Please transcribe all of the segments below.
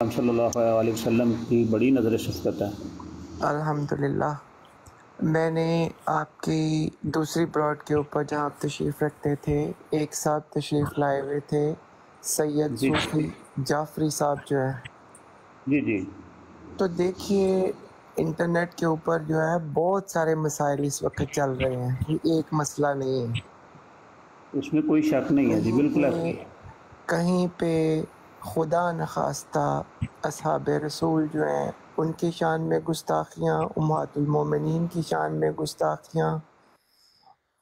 ہم صلی اللہ علیہ وسلم کی بڑی نظر شفقت ہے۔ الحمدللہ۔ میں نے آپ کی دوسری براڈ کے اوپر جہاں آپ تشریف رکھتے تھے ایک صاحب تشریف لائے ہوئے تھے سید جی۔ صوفی جعفری صاحب جو ہے جی جی۔ تو دیکھیے انٹرنیٹ کے اوپر جو ہے بہت سارے مسائل اس وقت چل رہے ہیں۔ یہ ایک مسئلہ نہیں ہے۔ اس میں کوئی شک نہیں ہے۔ جی بالکل کہیں پہ خدا نخواستہ اصحاب رسول جو ہیں ان کی شان میں گستاخیاں امہات المومنین کی شان میں گستاخیاں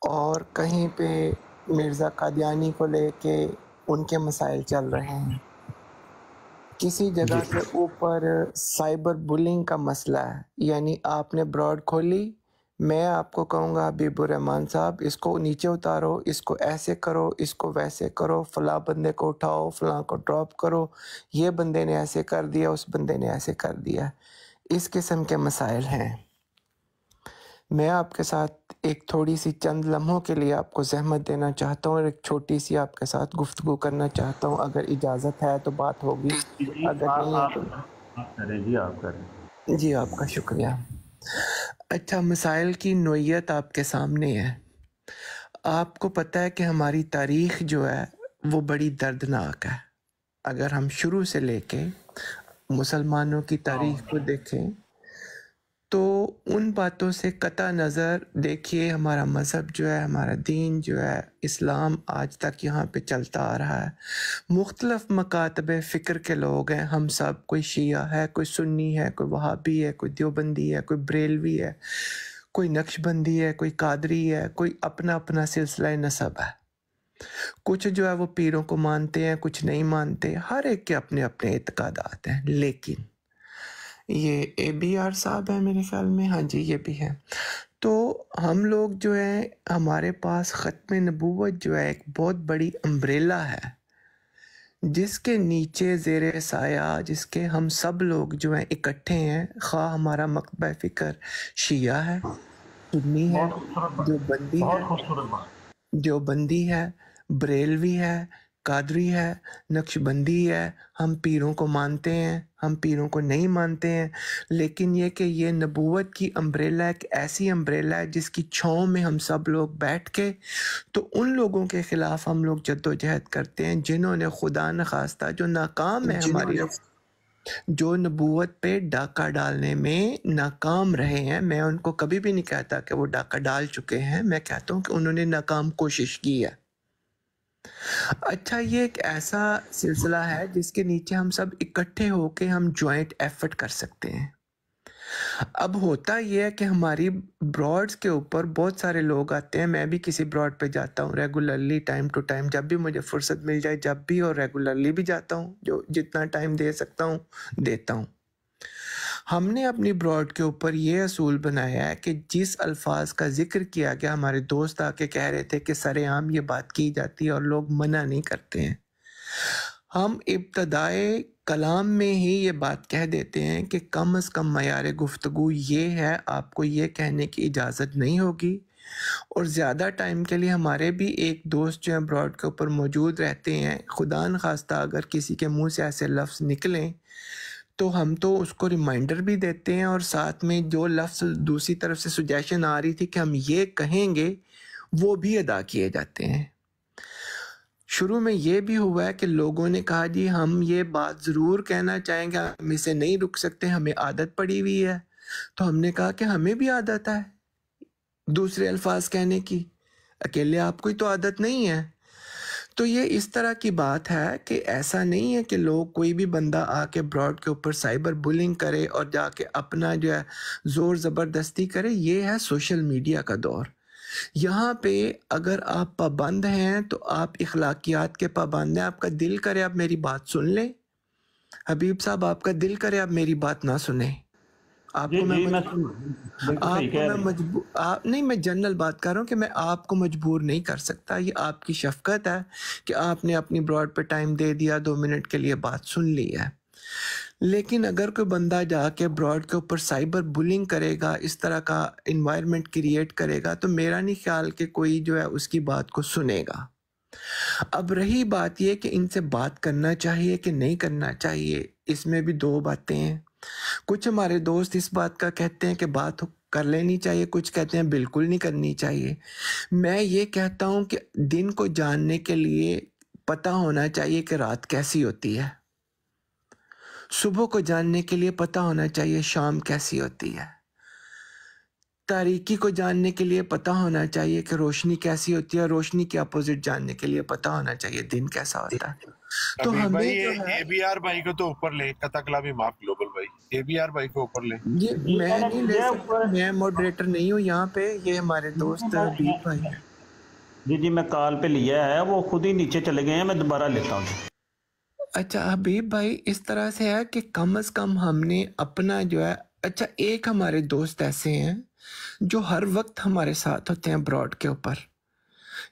اور کہیں پہ مرزا قادیانی کو لے کے ان کے مسائل چل رہے ہیں۔ کسی جگہ جی۔ کے اوپر سائبر بلنگ کا مسئلہ ہے یعنی آپ نے براڈ کھولی میں آپ کو کہوں گا حبیب الرحمان صاحب اس کو نیچے اتارو اس کو ایسے کرو اس کو ویسے کرو فلاں بندے کو اٹھاؤ فلاں کو ڈراپ کرو یہ بندے نے ایسے کر دیا اس بندے نے ایسے کر دیا۔ اس قسم کے مسائل ہیں۔ میں آپ کے ساتھ ایک تھوڑی سی چند لمحوں کے لیے آپ کو زحمت دینا چاہتا ہوں اور ایک چھوٹی سی آپ کے ساتھ گفتگو کرنا چاہتا ہوں۔ اگر اجازت ہے تو بات ہوگی۔ اگر نہیں ہے تو جی جی آپ کا شکریہ۔ اچھا مسائل کی نوعیت آپ کے سامنے ہے۔ آپ کو پتہ ہے کہ ہماری تاریخ جو ہے وہ بڑی دردناک ہے۔ اگر ہم شروع سے لے کے مسلمانوں کی تاریخ کو دیکھیں تو ان باتوں سے قطع نظر دیکھیے، ہمارا مذہب جو ہے، ہمارا دین جو ہے، اسلام آج تک یہاں پہ چلتا آ رہا ہے۔ مختلف مکاتب فکر کے لوگ ہیں۔ ہم سب، کوئی شیعہ ہے، کوئی سنی ہے، کوئی وہابی ہے، کوئی دیوبندی ہے، کوئی بریلوی ہے، کوئی نقش بندی ہے، کوئی قادری ہے، کوئی اپنا اپنا سلسلہ نصب ہے۔ کچھ جو ہے، وہ پیروں کو مانتے ہیں، کچھ نہیں مانتے۔ ہر ایک کے اپنے اپنے اعتقادات ہیں۔ لیکن یہ اے بی آر صاحب ہے میرے خیال میں۔ ہاں جی یہ بھی ہے تو ہم لوگ جو ہیں ہمارے پاس ختم نبوت جو ہے ایک بہت بڑی امبریلا ہے۔ جس کے نیچے زیر سایہ جس کے ہم سب لوگ جو ہیں اکٹھے ہیں خواہ ہمارا مکتبہ فکر شیعہ ہے سنی ہے جو بندی ہے جو بندی ہے بریلوی ہے قادری ہے نقش بندی ہے ہم پیروں کو مانتے ہیں ہم پیروں کو نہیں مانتے ہیں۔ لیکن یہ کہ یہ نبوت کی امبریلا ایک ایسی امبریلا ہے جس کی چھاؤں میں ہم سب لوگ بیٹھ کے تو ان لوگوں کے خلاف ہم لوگ جد و جہد کرتے ہیں جنہوں نے خدا نخواستہ جو ناکام ہے ہماری جو نبوت پہ ڈاکہ ڈالنے میں ناکام رہے ہیں۔ میں ان کو کبھی بھی نہیں کہتا کہ وہ ڈاکہ ڈال چکے ہیں۔ میں کہتا ہوں کہ انہوں نے ناکام کوشش کی ہے۔ اچھا یہ ایک ایسا سلسلہ ہے جس کے نیچے ہم سب اکٹھے ہو کے ہم جوائنٹ ایفرٹ کر سکتے ہیں۔ اب ہوتا یہ ہے کہ ہماری براڈز کے اوپر بہت سارے لوگ آتے ہیں، میں بھی کسی براڈ پہ جاتا ہوں ریگولرلی ٹائم ٹو ٹائم جب بھی مجھے فرصت مل جائے، جب بھی اور ریگولرلی بھی جاتا ہوں، جو جتنا ٹائم دے سکتا ہوں، دیتا ہوں۔ ہم نے اپنی براڈ کے اوپر یہ اصول بنایا ہے کہ جس الفاظ کا ذکر کیا گیا، ہمارے دوست آ کے کہہ رہے تھے کہ سر عام یہ بات کی جاتی ہے اور لوگ منع نہیں کرتے ہیں۔ ہم ابتدائے کلام میں ہی یہ بات کہہ دیتے ہیں کہ کم از کم معیار گفتگو یہ ہے، آپ کو یہ کہنے کی اجازت نہیں ہوگی۔ اور زیادہ ٹائم کے لیے ہمارے بھی ایک دوست جو ہیں براڈ کے اوپر موجود رہتے ہیں، خدا نخواستہ اگر کسی کے منہ سے ایسے لفظ نکلیں تو ہم تو اس کو ریمائنڈر بھی دیتے ہیں اور ساتھ میں جو لفظ دوسری طرف سے سجیشن آ رہی تھی کہ ہم یہ کہیں گے، وہ بھی ادا کیے جاتے ہیں۔ شروع میں یہ بھی ہوا ہے کہ لوگوں نے کہا جی ہم یہ بات ضرور کہنا چاہیں گے، ہم اسے نہیں رک سکتے، ہمیں عادت پڑی ہوئی ہے۔ تو ہم نے کہا کہ ہمیں بھی عادت ہے دوسرے الفاظ کہنے کی۔ اکیلے آپ کو تو عادت نہیں ہے۔ تو یہ اس طرح کی بات ہے کہ ایسا نہیں ہے کہ لوگ کوئی بھی بندہ آ کے براڈ کے اوپر سائبر بلنگ کرے اور جا کے اپنا جو ہے زور زبردستی کرے، یہ ہے سوشل میڈیا کا دور۔ یہاں پہ اگر آپ پابند ہیں تو آپ اخلاقیات کے پابند ہیں، آپ کا دل کرے آپ میری بات سن لیں۔ حبیب صاحب، آپ کا دل کرے آپ میری بات نہ سنیں۔ آپ کو میں نہیں میں جنرل بات کر رہا ہوں کہ میں آپ کو مجبور نہیں کر سکتا۔ یہ آپ کی شفقت ہے کہ آپ نے اپنی براڈ پہ ٹائم دے دیا دو منٹ کے لیے بات سن لی ہے۔ لیکن اگر کوئی بندہ جا کے براڈ کے اوپر سائبر بلنگ کرے گا اس طرح کا انوائرمنٹ کریٹ کرے گا تو میرا نہیں خیال کہ کوئی جو ہے اس کی بات کو سنے گا۔ اب رہی بات یہ کہ ان سے بات کرنا چاہیے کہ نہیں کرنا چاہیے اس میں بھی دو باتیں ہیں۔ کچھ ہمارے دوست اس بات کا کہتے ہیں کہ بات کر لینی چاہیے، کچھ کہتے ہیں بالکل نہیں کرنی چاہیے۔ میں یہ کہتا ہوں کہ دن کو جاننے کے لیے پتہ ہونا چاہیے کہ رات کیسی ہوتی ہے۔ صبح کو جاننے کے لیے پتہ ہونا چاہیے شام کیسی ہوتی ہے۔ تاریکی کو جاننے کے لیے پتہ ہونا چاہیے کہ روشنی کیسی ہوتی ہے روشنی کے اپوزٹ جاننے کے لیے پتہ ہونا چاہیے دن کیسا ہوتا ہے۔ تو ہمیں اے بی آر بھائی کو تو اوپر لے کتکلا بھی معاف گلوبل بھائی۔ اے بی آر بھائی کو اوپر لے۔ یہ جی میں نہیں لے سکتا میں موڈریٹر نہیں ہوں یہاں پہ یہ ہمارے دوست حبیب بھائی ہیں۔ جی جی میں کال پہ لیا ہے وہ خود ہی نیچے چلے گئے ہیں میں دوبارہ لیتا ہوں۔ اچھا حبیب بھائی اس طرح سے ہے کہ کم از کم ہم نے اپنا جو ہے اچھا ایک ہمارے دوست ایسے ہیں۔ جو ہر وقت ہمارے ساتھ ہوتے ہیں براڈ کے اوپر۔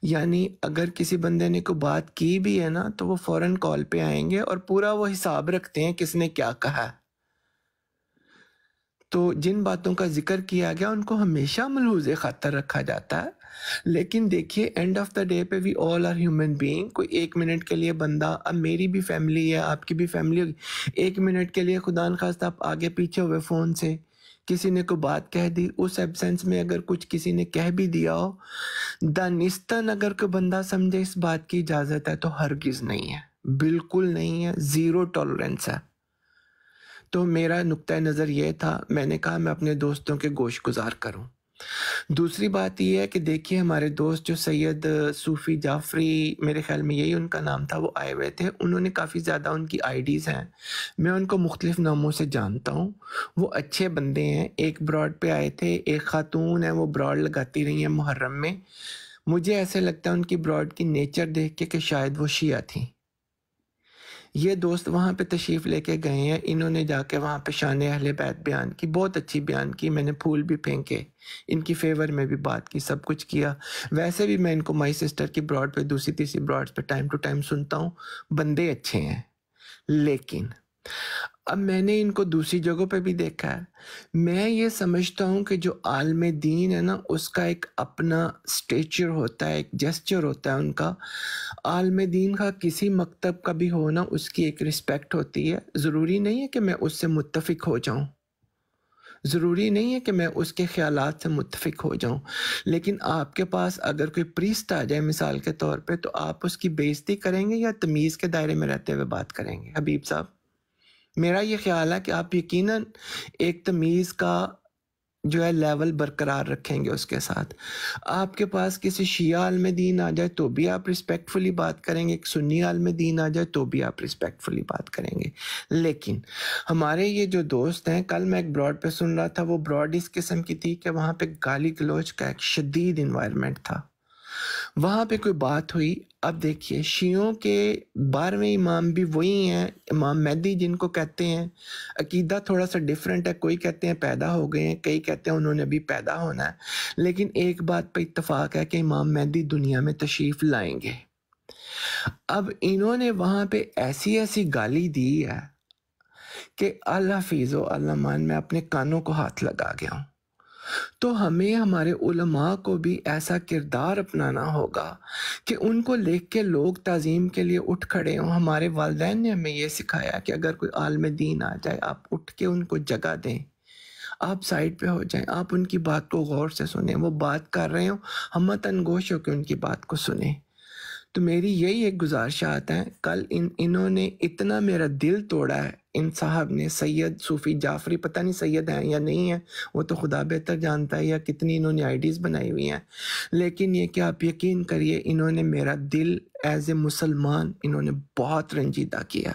یعنی اگر کسی بندے نے کوئی بات کی بھی ہے نا، تو وہ فوراً کال پہ آئیں گے اور پورا وہ حساب رکھتے ہیں کس نے کیا کہا۔ ہے تو جن باتوں کا ذکر کیا گیا، ان کو ہمیشہ ملحوظ خاطر رکھا جاتا ہے۔ لیکن دیکھیے اینڈ آف دا ڈے پہ we all are human being کوئی ایک منٹ کے لیے بندہ، اب میری بھی فیملی ہے، آپ کی بھی فیملی ہوگی۔ ایک منٹ کے لیے خدا نخواست آپ آگے پیچھے ہوئے فون سے۔ کسی نے کوئی بات کہہ دی، اس ایبسنس میں اگر کچھ کسی نے کہہ بھی دیا ہو دانستان اگر کوئی بندہ سمجھے اس بات کی اجازت ہے تو ہرگز نہیں ہے، بالکل نہیں ہے زیرو ٹالرنس ہے۔ تو میرا نقطۂ نظر یہ تھا، میں نے کہا میں اپنے دوستوں کے گوشت گزار کروں۔ دوسری بات یہ ہے کہ دیکھیے ہمارے دوست جو سید صوفی جعفری میرے خیال میں یہی ان کا نام تھا، وہ آئے ہوئے تھے۔ انہوں نے کافی زیادہ ان کی آئی ڈیز ہیں۔ میں ان کو مختلف ناموں سے جانتا ہوں۔ وہ اچھے بندے ہیں۔ ایک براڈ پہ آئے تھے، ایک خاتون ہے وہ براڈ لگاتی رہی ہیں محرم میں۔ مجھے ایسے لگتا ہے ان کی براڈ کی نیچر دیکھ کے کہ شاید وہ شیعہ تھیں۔ یہ دوست وہاں پہ تشریف لے کے گئے ہیں۔ انہوں نے جا کے وہاں پہ شان اہل بیت بیان کی، بہت اچھی بیان کی۔ میں نے پھول بھی پھینکے، ان کی فیور میں بھی بات کی، سب کچھ کیا۔ ویسے بھی میں ان کو مائی سسٹر کی براڈ پہ، دوسری تیسری براڈ پہ ٹائم ٹو ٹائم سنتا ہوں۔ بندے اچھے ہیں، لیکن اب میں نے ان کو دوسری جگہوں پہ بھی دیکھا ہے۔ میں یہ سمجھتا ہوں کہ جو عالم دین ہے نا، اس کا ایک اپنا سٹیچر ہوتا ہے، ایک جسچر ہوتا ہے ان کا۔ عالم دین کا کسی مکتب کا بھی ہونا، اس کی ایک رسپیکٹ ہوتی ہے۔ ضروری نہیں ہے کہ میں اس سے متفق ہو جاؤں۔ ضروری نہیں ہے کہ میں اس کے خیالات سے متفق ہو جاؤں۔ لیکن آپ کے پاس اگر کوئی پریسٹ آ جائے مثال کے طور پہ، تو آپ اس کی بےزتی کریں گے یا تمیز کے دائرے میں رہتے ہوئے بات کریں گے؟ حبیب صاحب؟ میرا یہ خیال ہے کہ آپ یقیناً ایک تمیز کا جو ہے لیول برقرار رکھیں گے اس کے ساتھ۔ آپ کے پاس کسی شیعہ عالم دین آ جائے تو بھی آپ رسپیکٹفلی بات کریں گے، ایک سنی عالم دین آ جائے تو بھی آپ رسپیکٹفلی بات کریں گے۔ لیکن ہمارے یہ جو دوست ہیں، کل میں ایک براڈ پہ سن رہا تھا، وہ براڈ اس قسم کی تھی کہ وہاں پہ گالی گلوچ کا ایک شدید انوائرمنٹ تھا۔ وہاں پہ کوئی بات ہوئی۔ اب دیکھیے، شیعوں کے بارہویں امام بھی وہی ہیں، امام مہدی، جن کو کہتے ہیں عقیدہ تھوڑا سا ڈیفرنٹ ہے۔ کوئی کہتے ہیں پیدا ہو گئے ہیں، کئی کہتے ہیں انہوں نے ابھی پیدا ہونا ہے۔ لیکن ایک بات پہ اتفاق ہے کہ امام مہدی دنیا میں تشریف لائیں گے۔ اب انہوں نے وہاں پہ ایسی ایسی گالی دی ہے کہ اللہ فیض و اللہ مان، میں اپنے کانوں کو ہاتھ لگا گیا ہوں۔ تو ہمیں ہمارے علماء کو بھی ایسا کردار اپنانا ہوگا کہ ان کو لکھ کے لوگ تعظیم کے لیے اٹھ کھڑے ہوں۔ ہمارے والدین نے ہمیں یہ سکھایا کہ اگر کوئی عالم دین آ جائے، آپ اٹھ کے ان کو جگہ دیں۔ آپ سائڈ پہ ہو جائیں، آپ ان کی بات کو غور سے سنیں۔ وہ بات کر رہے ہوں، ہم انگوش ہو کے ان کی بات کو سنیں۔ تو میری یہی ایک گزارشات ہیں۔ کل ان، انہوں نے اتنا میرا دل توڑا ہے۔ ان صاحب نے سید صوفی جعفری، پتہ نہیں سید ہیں یا نہیں ہیں، وہ تو خدا بہتر جانتا ہے یا کتنی انہوں نے آئی ڈیز بنائی ہوئی ہیں۔ لیکن یہ کہ آپ یقین کریے، انہوں نے میرا دل ایز اے مسلمان، انہوں نے بہت رنجیدہ کیا۔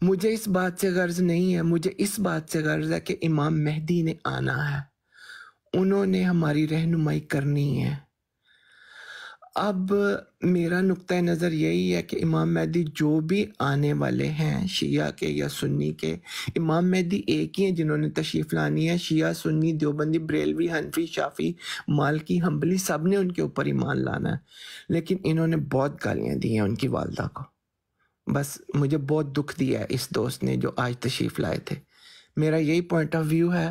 مجھے اس بات سے غرض نہیں ہے، مجھے اس بات سے غرض ہے کہ امام مہدی نے آنا ہے۔ انہوں نے ہماری رہنمائی کرنی ہے۔ اب میرا نقطۂ نظر یہی ہے کہ امام مہدی جو بھی آنے والے ہیں، شیعہ کے یا سنی کے، امام مہدی ایک ہی ہیں جنہوں نے تشریف لانی ہے۔ شیعہ، سنی، دیوبندی، بریلوی، حنفی شافی مالکی ہمبلی سب نے ان کے اوپر ایمان لانا ہے۔ لیکن انہوں نے بہت گالیاں دی ہیں ان کی والدہ کو۔ بس مجھے بہت دکھ دیا ہے اس دوست نے جو آج تشریف لائے تھے۔ میرا یہی پوائنٹ آف ویو ہے۔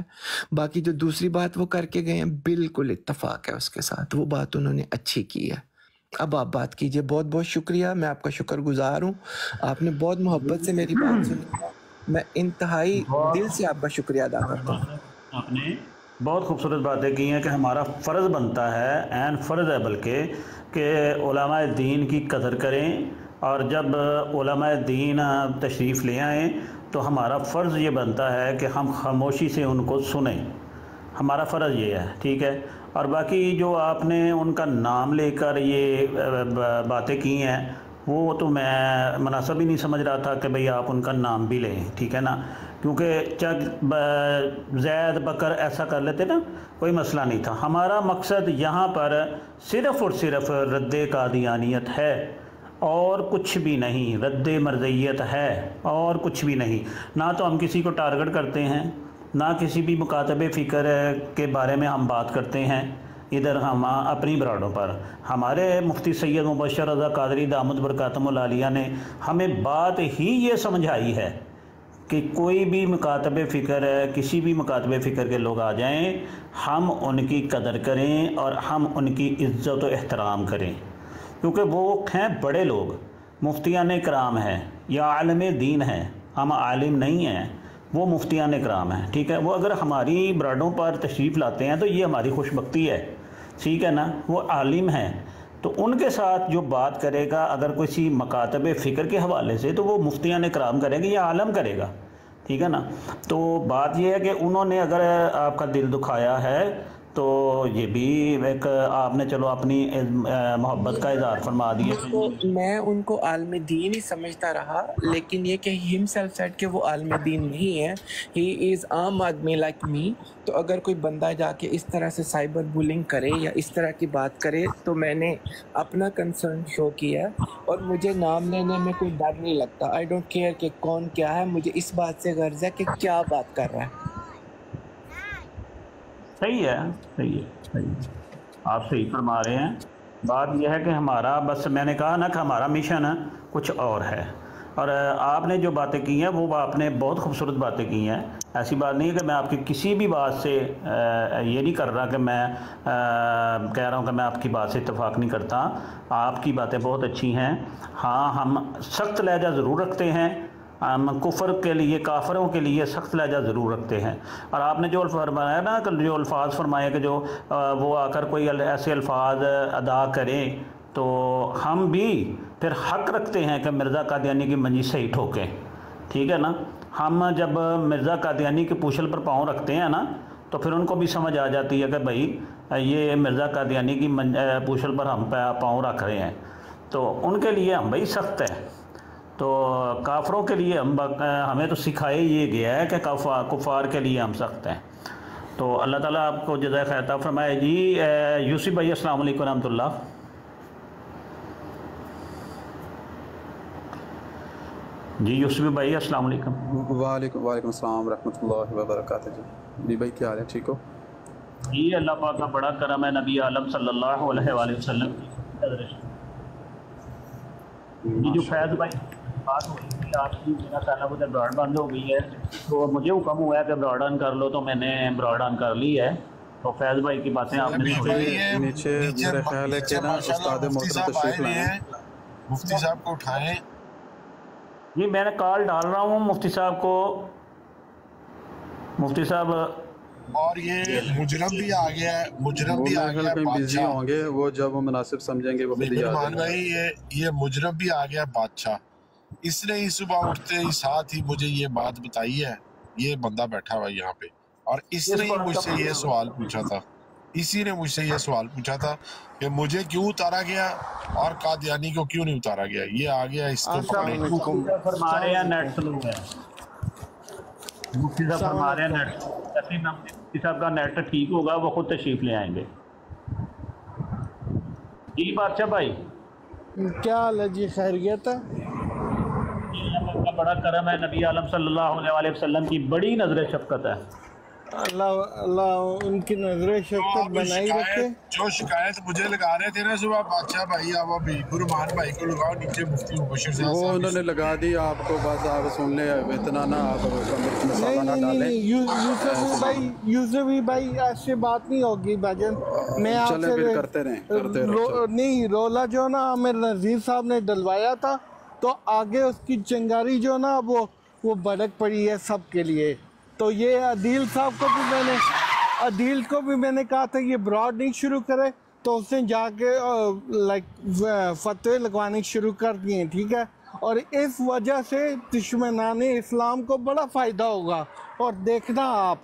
باقی جو دوسری بات وہ کر کے گئے ہیں، بالکل اتفاق ہے اس کے ساتھ۔ وہ بات انہوں نے اچھی کی ہے۔ اب آپ بات کیجیے بہت بہت شکریہ میں آپ کا شکر گزار ہوں۔ آپ نے بہت محبت سے میری بات سنی۔ میں انتہائی دل سے آپ کا شکریہ ادا کرتا ہوں۔ آپ نے بہت خوبصورت باتیں کی ہیں کہ ہمارا فرض بنتا ہے عین فرض ہے بلکہ کہ علماء دین کی قدر کریں۔ اور جب علماء دین تشریف لے آئیں تو ہمارا فرض یہ بنتا ہے کہ ہم خاموشی سے ان کو سنیں۔ ہمارا فرض یہ ہے ٹھیک ہے؟ اور باقی جو آپ نے ان کا نام لے کر یہ باتیں کی ہیں، وہ تو میں مناسب ہی نہیں سمجھ رہا تھا کہ بھئی آپ ان کا نام بھی لیں، ٹھیک ہے نا؟ کیونکہ چک زید، بکر ایسا کر لیتے نا، کوئی مسئلہ نہیں تھا۔ ہمارا مقصد یہاں پر صرف اور صرف رد قادیانیت ہے، اور کچھ بھی نہیں، رد مرضیت ہے، اور کچھ بھی نہیں۔ نہ تو ہم کسی کو ٹارگٹ کرتے ہیں نہ کسی بھی مکاتب فکر کے بارے میں ہم بات کرتے ہیں۔ ادھر ہم اپنی برادوں پر۔ ہمارے مفتی سید مبشر رضا قادری دامد برکاتم العالیہ نے ہمیں بات ہی یہ سمجھائی ہے کہ کوئی بھی مکاتب فکر ہے کسی بھی مکاتب فکر کے لوگ آ جائیں، ہم ان کی قدر کریں اور ہم ان کی عزت و احترام کریں۔ کیونکہ وہ ہیں بڑے لوگ مفتیان کرام ہیں یا عالم دین ہیں۔ ہم عالم نہیں ہیں۔ وہ مفتیان کرام ہیں، ٹھیک ہے؟ وہ اگر ہماری برادوں پر تشریف لاتے ہیں تو یہ ہماری خوشبختی ہے، ٹھیک ہے نا؟ وہ عالم ہیں۔ تو ان کے ساتھ جو بات کرے گا، اگر کسی مکاتب فکر کے حوالے سے تو وہ مفتیان کرام کرے گا یا عالم کرے گا، ٹھیک ہے نا؟ تو بات یہ ہے کہ انہوں نے اگر آپ کا دل دکھایا ہے تو یہ بھی ایک، آپ نے چلو اپنی محبت کا اظہار فرما دیا میں ان کو عالم دین ہی سمجھتا رہا، لیکن یہ کہ ہم سیلف سیٹ کہ وہ عالم دین نہیں ہے ہی از عام آدمی لائک می تو اگر کوئی بندہ جا کے اس طرح سے سائبر بولنگ کرے یا اس طرح کی بات کرے، تو میں نے اپنا کنسرن شو کیا اور مجھے نام لینے میں کوئی ڈر نہیں لگتا۔ آئی ڈونٹ کیئر کہ کون کیا ہے، مجھے اس بات سے غرض ہے کہ کیا بات کر رہا ہے۔ صحیح ہے؟ صحیح ہے صحیح ہے۔ آپ صحیح فرما رہے ہیں۔ بات یہ ہے کہ ہمارا، بس میں نے کہا نا کہ ہمارا مشن کچھ اور ہے۔ اور آپ نے جو باتیں کی ہیں، وہ آپ نے بہت خوبصورت باتیں کی ہیں۔ ایسی بات نہیں ہے کہ میں آپ کی کسی بھی بات سے یہ نہیں کر رہا کہ میں کہہ رہا ہوں کہ میں آپ کی بات سے اتفاق نہیں کرتا۔ آپ کی باتیں بہت اچھی ہیں۔ ہاں ہم سخت لہجہ ضرور رکھتے ہیں۔ کفر کے لیے، کافروں کے لیے سخت لہجہ ضرور رکھتے ہیں۔ اور آپ نے جو فرمایا نا، جو الفاظ فرمایا کہ جو وہ آ کر کوئی ایسے الفاظ ادا کریں تو ہم بھی پھر حق رکھتے ہیں کہ مرزا قادیانی کی منجی سے ہی ٹھوکیں۔ ٹھیک ہے نا؟ ہم جب مرزا قادیانی کی پوشل پر پاؤں رکھتے ہیں نا، تو پھر ان کو بھی سمجھ آ جاتی ہے کہ بھائی، یہ مرزا قادیانی کی پوشل پر ہم پاؤں رکھ رہے ہیں۔ تو ان کے لیے ہم بھائی سخت ہے تو کافروں کے لیے ہم ہمیں تو سکھائے یہ گیا ہے کہ کفار کے لیے ہم سخت ہیں۔ تو اللہ تعالیٰ آپ کو جزائے خیر فرمائے۔ جی یوسف بھائی السلام علیکم رحمۃ اللہ۔ جی یوسف بھائی السلام علیکم۔ وعلیکم وعلیکم السلام ورحمۃ اللہ وبرکاتہ۔ جی جی بھائی کیا حال ہے؟ ٹھیک ہو؟ جی اللہ پاک کا بڑا کرم ہے نبی عالم صلی اللہ علیہ وآلہ وسلم جی جو فیض بھائی۔ بات ہو رہی تھی آپ کی میرا کہنا ادھر براڈ بند ہو گئی ہے تو مجھے حکم ہوا ہے کہ براڈ آن کر لو تو میں نے براڈ آن کر لی ہے۔ تو فیض بھائی کی باتیں آپ نے نیچے میرے خیال ہے کہ نا استاد محترم تشریف لائیں۔ مفتی صاحب کو اٹھائیں۔ جی میں نے کال ڈال رہا ہوں مفتی صاحب کو۔ مفتی صاحب اور یہ مجرم بھی آ گیا ہے مجرم بھی آ گیا ہے بادشاہ۔ ہوں گے وہ جب وہ مناسب سمجھیں گے وہ خود ہی آ جائیں گے یہ مجرم بھی آ گیا ہے بادشاہ۔ اس نے ہی صبح اٹھتے ہی ساتھ ہی مجھے یہ بات بتائی ہے یہ بندہ بیٹھا ہوا یہاں پہ۔ اور اس نے ہی مجھ سے یہ سوال پوچھا تھا۔ اسی نے مجھ سے یہ سوال پوچھا تھا کہ مجھے کیوں اتارا گیا اور قادیانی کو کیوں نہیں اتارا گیا؟ یہ آ گیا اس کو پکڑنے کو فرما رہے ہیں نیٹ سلو ہے۔ مفتی صاحب فرما رہے ہیں نیٹ تسلیم نام مفتی صاحب کا نیٹ ٹھیک ہوگا وہ خود تشریف لے آئیں گے۔ جی بادشاہ بھائی۔ کیا حال ہے؟ جی خیریت ہے؟ بڑا کرم ہے نبی عالم صلی اللہ علیہ وسلم کی بڑی نظر شفقت ہے۔ اللہ اللہ ان کی نظر شفقت بنائی رکھے۔ جو شکایت مجھے لگا رہے تھے نا صبح بادشاہ بھائی آپ ابھی گرمان بھائی کو لگاؤ نیچے مفتی مبشر صاحب وہ انہوں نے لگا دی آپ کو بس آپ سن لیں اتنا نہ آپ مسالہ نہ ڈالیں۔ یوسف بھائی یوسف بھائی آپ سے بات نہیں ہوگی بھاجن میں آپ سے کرتے رہیں نہیں رولا جو نا عامر نظیر صاحب نے ڈلوایا تھا۔ تو آگے اس کی چنگاری جو نا وہ وہ بھڑک پڑی ہے سب کے لیے۔ تو یہ عدیل صاحب کو بھی میں نے عدیل کو بھی میں نے کہا تھا یہ براڈ نہیں شروع کرے، تو اس نے جا کے لائک فتوے لگوانے شروع کر دیے، ٹھیک ہے؟ اور اس وجہ سے دشمنان اسلام کو بڑا فائدہ ہوگا۔ اور دیکھنا آپ،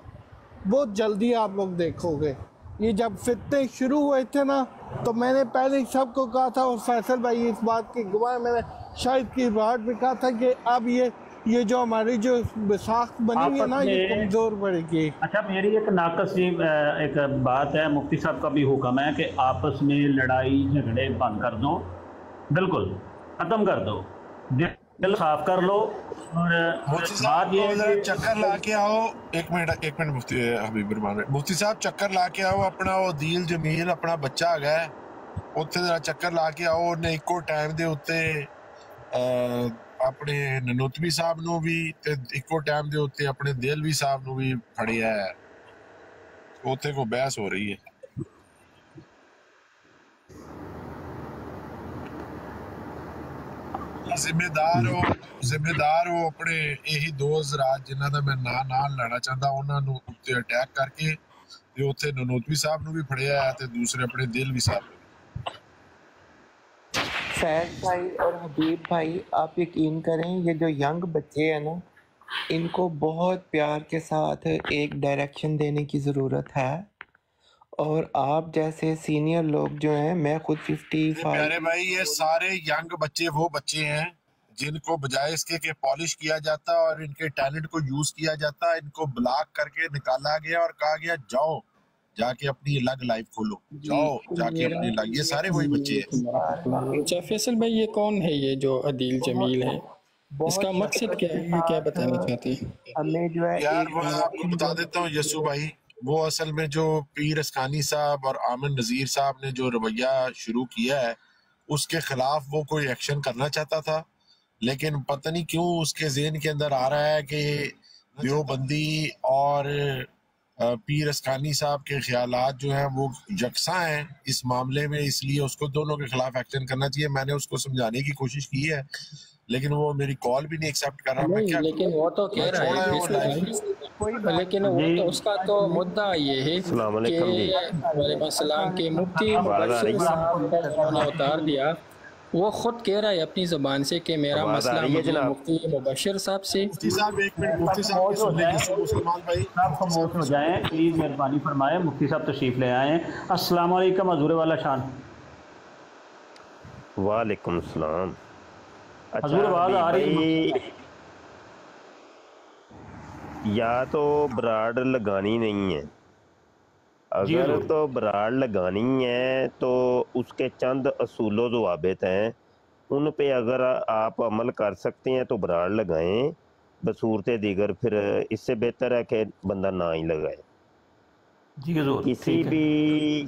بہت جلدی آپ لوگ دیکھو گے۔ یہ جب فتنے شروع ہوئے تھے نا تو میں نے پہلے سب کو کہا تھا اور فیصل بھائی اس بات کی گواہ میں نے شاید کی باہٹ بھی کہا تھا کہ اب یہ یہ جو ہماری جو ساخت بنی ہے نا یہ کمزور پڑے گی اچھا میری ایک ناقص جی ایک بات ہے۔ مفتی صاحب کا بھی حکم ہے کہ آپس میں لڑائی جھگڑے بند کر دو۔ بالکل ختم کر دو۔ کل صاف کر لو اور بات یہ چکر لا کے آؤ۔ ایک منٹ ایک منٹ مفتی حبیب رحمان مفتی صاحب چکر لا کے آؤ۔ اپنا وہ دیل جمیل اپنا بچہ آ گیا ਉੱਥੇ ਜ਼ਰਾ ਚੱਕਰ ਲਾ ਕੇ ਆਓ ਉਹਨੇ ਇੱਕੋ ਟਾਈਮ ਦੇ ਉੱਤੇ ਆਪਣੇ ਨਨੋਤਵੀ ਸਾਹਿਬ ਨੂੰ ਵੀ ਤੇ ਇੱਕੋ ਟਾਈਮ ਦੇ ਉੱਤੇ ਆਪਣੇ ਦਿਲਵੀ ਸਾਹਿਬ ਨੂੰ ਵੀ ਫੜਿਆ ਉੱਥੇ ਕੋ ਬਹਿਸ ਹੋ ਰਹੀ ਹੈ ਜ਼ਿੰਮੇਦਾਰ ਹੋ ਜ਼ਿੰਮੇਦਾਰ ਹੋ ਆਪਣੇ ਇਹੀ ਦੋ ਜ਼ਰਾਤ ਜਿਨ੍ਹਾਂ ਦਾ ਮੈਂ ਨਾਂ ਨਾਲ ਲੈਣਾ ਚਾਹੁੰਦਾ ਉਹਨਾਂ ਨੂੰ ਉੱਤੇ ਅਟੈਕ ਕਰਕੇ ਤੇ ਉੱਥੇ ਨਨੋਤਵੀ ਸਾਹਿਬ ਨੂੰ ਵੀ ਫੜਿਆ ਤੇ ਦੂਸਰੇ ਆਪਣੇ ਦਿਲ ਵੀ ਸਾਹਿਬ آپ یقین کریں یہ جو ینگ بچے ہیں نا ان کو بہت پیار کے ساتھ ایک ڈائریکشن دینے کی ضرورت ہے اور آپ جیسے سینئر لوگ جو ہیں میں خود ففٹی پیارے بھائی یہ سارے ینگ بچے وہ بچے ہیں جن کو بجائے اس کے کہ پالش کیا جاتا اور ان کے ٹیلنٹ کو یوز کیا جاتا ان کو بلاک کر کے نکالا گیا اور کہا گیا جاؤ جا کے اپنی الگ لائف کھولو۔ جاؤ جا کے اپنی الگ یہ سارے وہی بچے ہیں۔ اچھا فیصل بھائی یہ کون ہے یہ جو عدیل جمیل ہے اس کا مقصد کیا ہے؟ یہ کیا بتانا چاہتے ہیں؟ یار وہ آپ کو بتا دیتا ہوں یسو بھائی۔ وہ اصل میں جو پیر اسکانی صاحب اور آمن نذیر صاحب نے جو رویہ شروع کیا ہے اس کے خلاف وہ کوئی ایکشن کرنا چاہتا تھا لیکن پتہ نہیں کیوں اس کے ذہن کے اندر آ رہا ہے کہ دیوبندی اور پیر اسکانی صاحب کے خیالات جو ہیں وہ یکساں ہیں اس معاملے میں اس لیے اس کو دونوں کے خلاف ایکشن کرنا چاہیے۔ میں نے اس کو سمجھانے کی کوشش کی ہے لیکن وہ میری کال بھی نہیں ایکسیپٹ کر رہا۔ میں کیا لیکن وہ تو کہہ رہا ہے لیکن اس کا تو مدعا یہ ہے وعلیکم السلام کہ مفتی اتار دیا۔ وہ خود کہہ رہا ہے اپنی زبان سے کہ میرا مسئلہ مفتی مبشر صاحب سے۔ خاموش ہو جائیں۔ پلیز مہربانی فرمائیں۔ مفتی صاحب تشریف لے آئیں السلام علیکم حضور والا شان۔ وعلیکم السلام۔ حضور والا آ رہی ہے۔ یا تو براڈ لگانی نہیں ہے۔ اگر تو براڈ لگانی ہے تو اس کے چند اصول و ضوابط ہیں۔ ان پہ اگر آپ عمل کر سکتے ہیں تو براڈ لگائیں۔ بصورت دیگر پھر اس سے بہتر ہے کہ بندہ نہ ہی لگائے۔ کسی بھی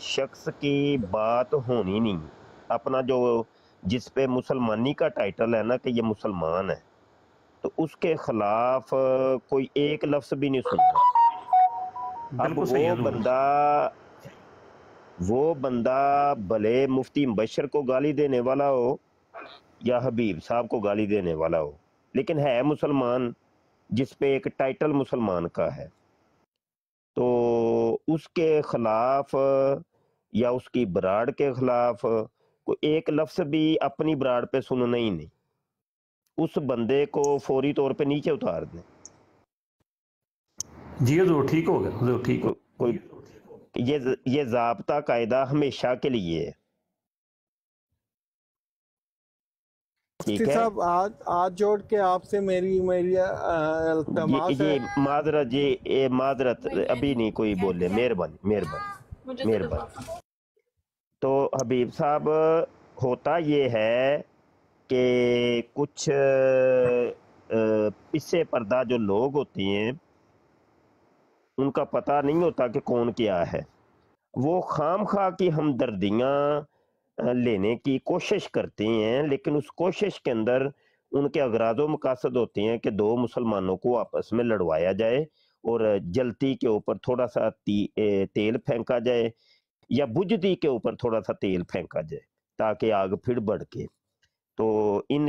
شخص کی بات ہونی نہیں۔ اپنا جو جس پہ مسلمانی کا ٹائٹل ہے نا کہ یہ مسلمان ہے۔ تو اس کے خلاف کوئی ایک لفظ بھی نہیں سننا۔ اب وہ بندہ وہ بندہ بھلے مفتی مبشر کو گالی دینے والا ہو یا حبیب صاحب کو گالی دینے والا ہو۔ لیکن ہے مسلمان جس پہ ایک ٹائٹل مسلمان کا ہے۔ تو اس کے خلاف یا اس کی براڑ کے خلاف کوئی ایک لفظ بھی اپنی براڑ پہ سننا ہی نہیں۔ اس بندے کو فوری طور پہ نیچے اتار دیں۔ جی حضور ٹھیک ہو گیا حضور ٹھیک ہو یہ یہ ضابطہ قاعدہ ہمیشہ کے لیے۔ ہے۔ صاحب آج آج جوڑ کے آپ سے میری میری التماس معذرت جی معذرت ابھی نہیں کوئی بولے مہربانی مہربانی مہربانی۔ تو حبیب صاحب ہوتا یہ ہے کہ کچھ پسے پردہ جو لوگ ہوتے ہیں، ان کا پتہ نہیں ہوتا کہ کون کیا ہے۔ وہ خام خواہ کی ہمدردیاں لینے کی کوشش کرتے ہیں، لیکن اس کوشش کے اندر ان کے اغراض و مقاصد ہوتے ہیں کہ دو مسلمانوں کو آپس میں لڑوایا جائے اور جلتی کے اوپر تھوڑا سا تیل پھینکا جائے یا بجتی کے اوپر تھوڑا سا تیل پھینکا جائے تاکہ آگ پھر بڑھ کے۔ تو ان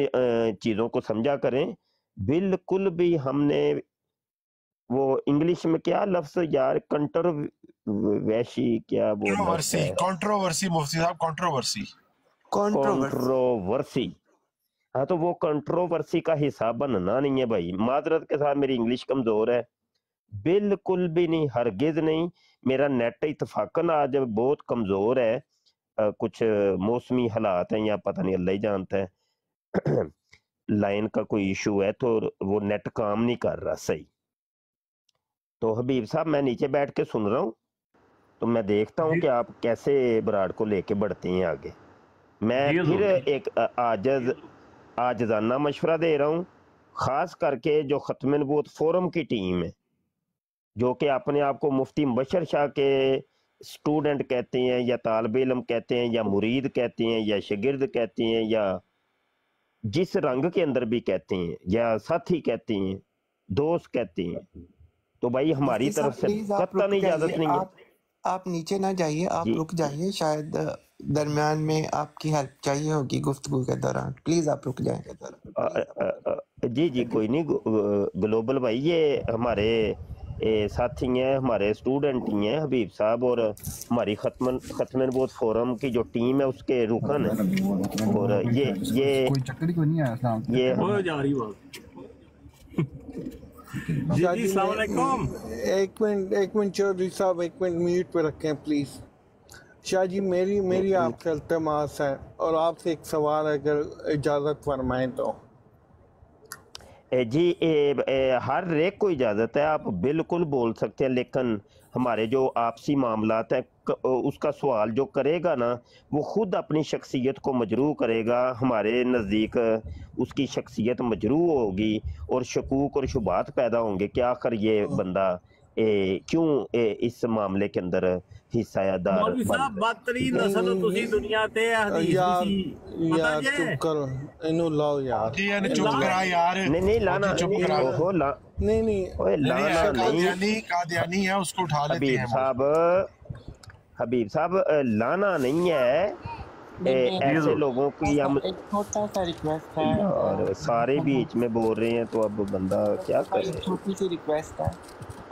چیزوں کو سمجھا کریں۔ بالکل بھی ہم نے وہ انگلش میں کیا لفظ یار کنٹر ویشی کیا کنٹروورسی کنٹروورسی مفتی صاحب کنٹروورسی کنٹروورسی ہاں تو وہ کنٹروورسی کا حصہ بننا نہیں ہے بھائی۔ معذرت کے ساتھ میری انگلش کمزور ہے۔ بالکل بھی نہیں ہرگز نہیں۔ میرا نیٹ اتفاقن آج بہت کمزور ہے۔ کچھ موسمی حالات ہیں یا پتہ نہیں اللہ ہی جانتا ہے۔ لائن کا کوئی ایشو ہے تو وہ نیٹ کام نہیں کر رہا صحیح۔ تو حبیب صاحب میں نیچے بیٹھ کے سن رہا ہوں۔ تو میں دیکھتا ہوں کہ آپ کیسے براڈ کو لے کے بڑھتے ہیں آگے۔ میں پھر ایک آجز آجزانہ مشورہ دے رہا ہوں خاص کر کے جو ختم نبوت فورم کی ٹیم ہے جو کہ اپنے آپ کو مفتی مبشر شاہ کے سٹوڈنٹ کہتے ہیں یا طالب علم کہتے ہیں یا مرید کہتے ہیں یا شگرد کہتے ہیں یا جس رنگ کے اندر بھی کہتے ہیں یا ساتھی کہتے ہیں دوست کہتے ہیں۔ تو بھائی ہماری طرف سے قطع نہیں اجازت نہیں ہے۔ آپ نیچے نہ جائیے آپ رک جائیے شاید درمیان میں آپ کی ہیلپ چاہیے ہوگی گفتگو کے دوران۔ پلیز آپ رک جائیں۔ جی جی کوئی نہیں گلوبل بھائی یہ ہمارے ساتھی ہیں ہمارے سٹوڈنٹ ہی ہیں حبیب صاحب اور ہماری ختم ختم نبوت فورم کی جو ٹیم ہے اس کے رکن ہیں۔ اور یہ یہ یہ جی جی السلام علیکم۔ ایک منٹ ایک منٹ چودھری صاحب ایک منٹ میوٹ پہ رکھیں پلیز شاہ جی میری میری آپ سے التماس ہے اور آپ سے ایک سوال اگر اجازت فرمائیں تو۔ جی ہر ایک کو اجازت ہے، آپ بالکل بول سکتے ہیں، لیکن ہمارے جو آپسی معاملات ہیں اس کا سوال جو کرے گا نا، وہ خود اپنی شخصیت کو مجروع کرے گا، ہمارے نزدیک اس کی شخصیت مجروع ہوگی اور شکوک اور شبات پیدا ہوں گے۔ کہ آخر یہ بندہ کیوں اس معاملے کے اندر حصہ دار مولوی صاحب بدترین نسل تسی دنیا تے حدیث یار چپ کرو اینو لاؤ یار۔ جی اینو چپ کرا یار۔ نہیں نہیں لانا چپ کرا۔ ہو لا نہیں نہیں اوے لانا نہیں۔ قادیانی قادیانی ہے اس کو اٹھا لیتے ہیں۔ حبیب صاحب حبیب صاحب لانا نہیں ہے۔ ایسے لوگوں کی ہم ایک چھوٹا سا ریکویسٹ ہے۔ اور سارے بیچ میں بول رہے ہیں تو اب بندہ کیا کرے؟ ایک چھوٹی سی ریکویسٹ ہے۔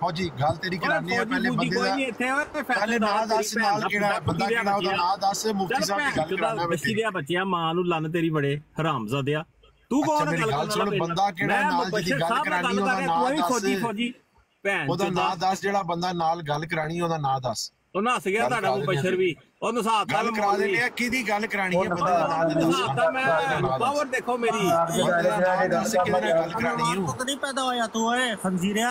ਫੌਜੀ ਗੱਲ ਤੇਰੀ ਕਰਾਨੀ ਹੈ ਪਹਿਲੇ ਬੰਦੇ ਦਾ ਪਹਿਲੇ ਨਾਂ ਦੱਸ ਨਾਲ ਕਿਹੜਾ ਬੰਦਾ ਕਿਹੜਾ ਉਹਦਾ ਨਾਂ ਦੱਸ ਮੁਫਤੀ ਸਾਹਿਬ ਦੀ ਗੱਲ ਕਰਾਨਾ ਬੱਚੀ ਦੇ ਬੱਚਿਆਂ ਮਾਂ ਨੂੰ ਲੰਨ ਤੇਰੀ ਬੜੇ ਹਰਾਮਜ਼ਾਦਿਆ ਤੂੰ ਕੌਣ ਗੱਲ ਕਰਨਾ ਬੰਦਾ ਕਿਹੜਾ ਨਾਲ ਦੀ ਗੱਲ ਕਰਾਨੀ ਉਹਦਾ ਨਾਂ ਦੱਸ ਫੌਜੀ ਫੌਜੀ ਭੈਣ ਉਹਦਾ ਨਾਂ ਦੱਸ ਜਿਹੜਾ ਬੰਦਾ ਨਾਲ ਗੱਲ ਕਰਾਣੀ ਉਹਦਾ ਨਾਂ ਦੱਸ ਉਹ ਨੱਸ ਗਿਆ ਤੁਹਾਡਾ ਉਹ ਬਸ਼ਰ ਵੀ ਉਹ ਨਸਾਤਾ ਗੱਲ ਕਰਾ ਦਿੰਦੇ ਆ ਕਿਹਦੀ ਗੱਲ ਕਰਾਣੀ ਹੈ ਬੰਦੇ ਦਾ ਮੈਂ ਪਾਵਰ ਦੇਖੋ ਮੇਰੀ। ਗੱਲ ਕਰਾਣੀ ਹੈ ਨਹੀਂ ਪੈਦਾ ਹੋਇਆ ਤੂੰ ਓਏ ਖੰਜੀਰਿਆ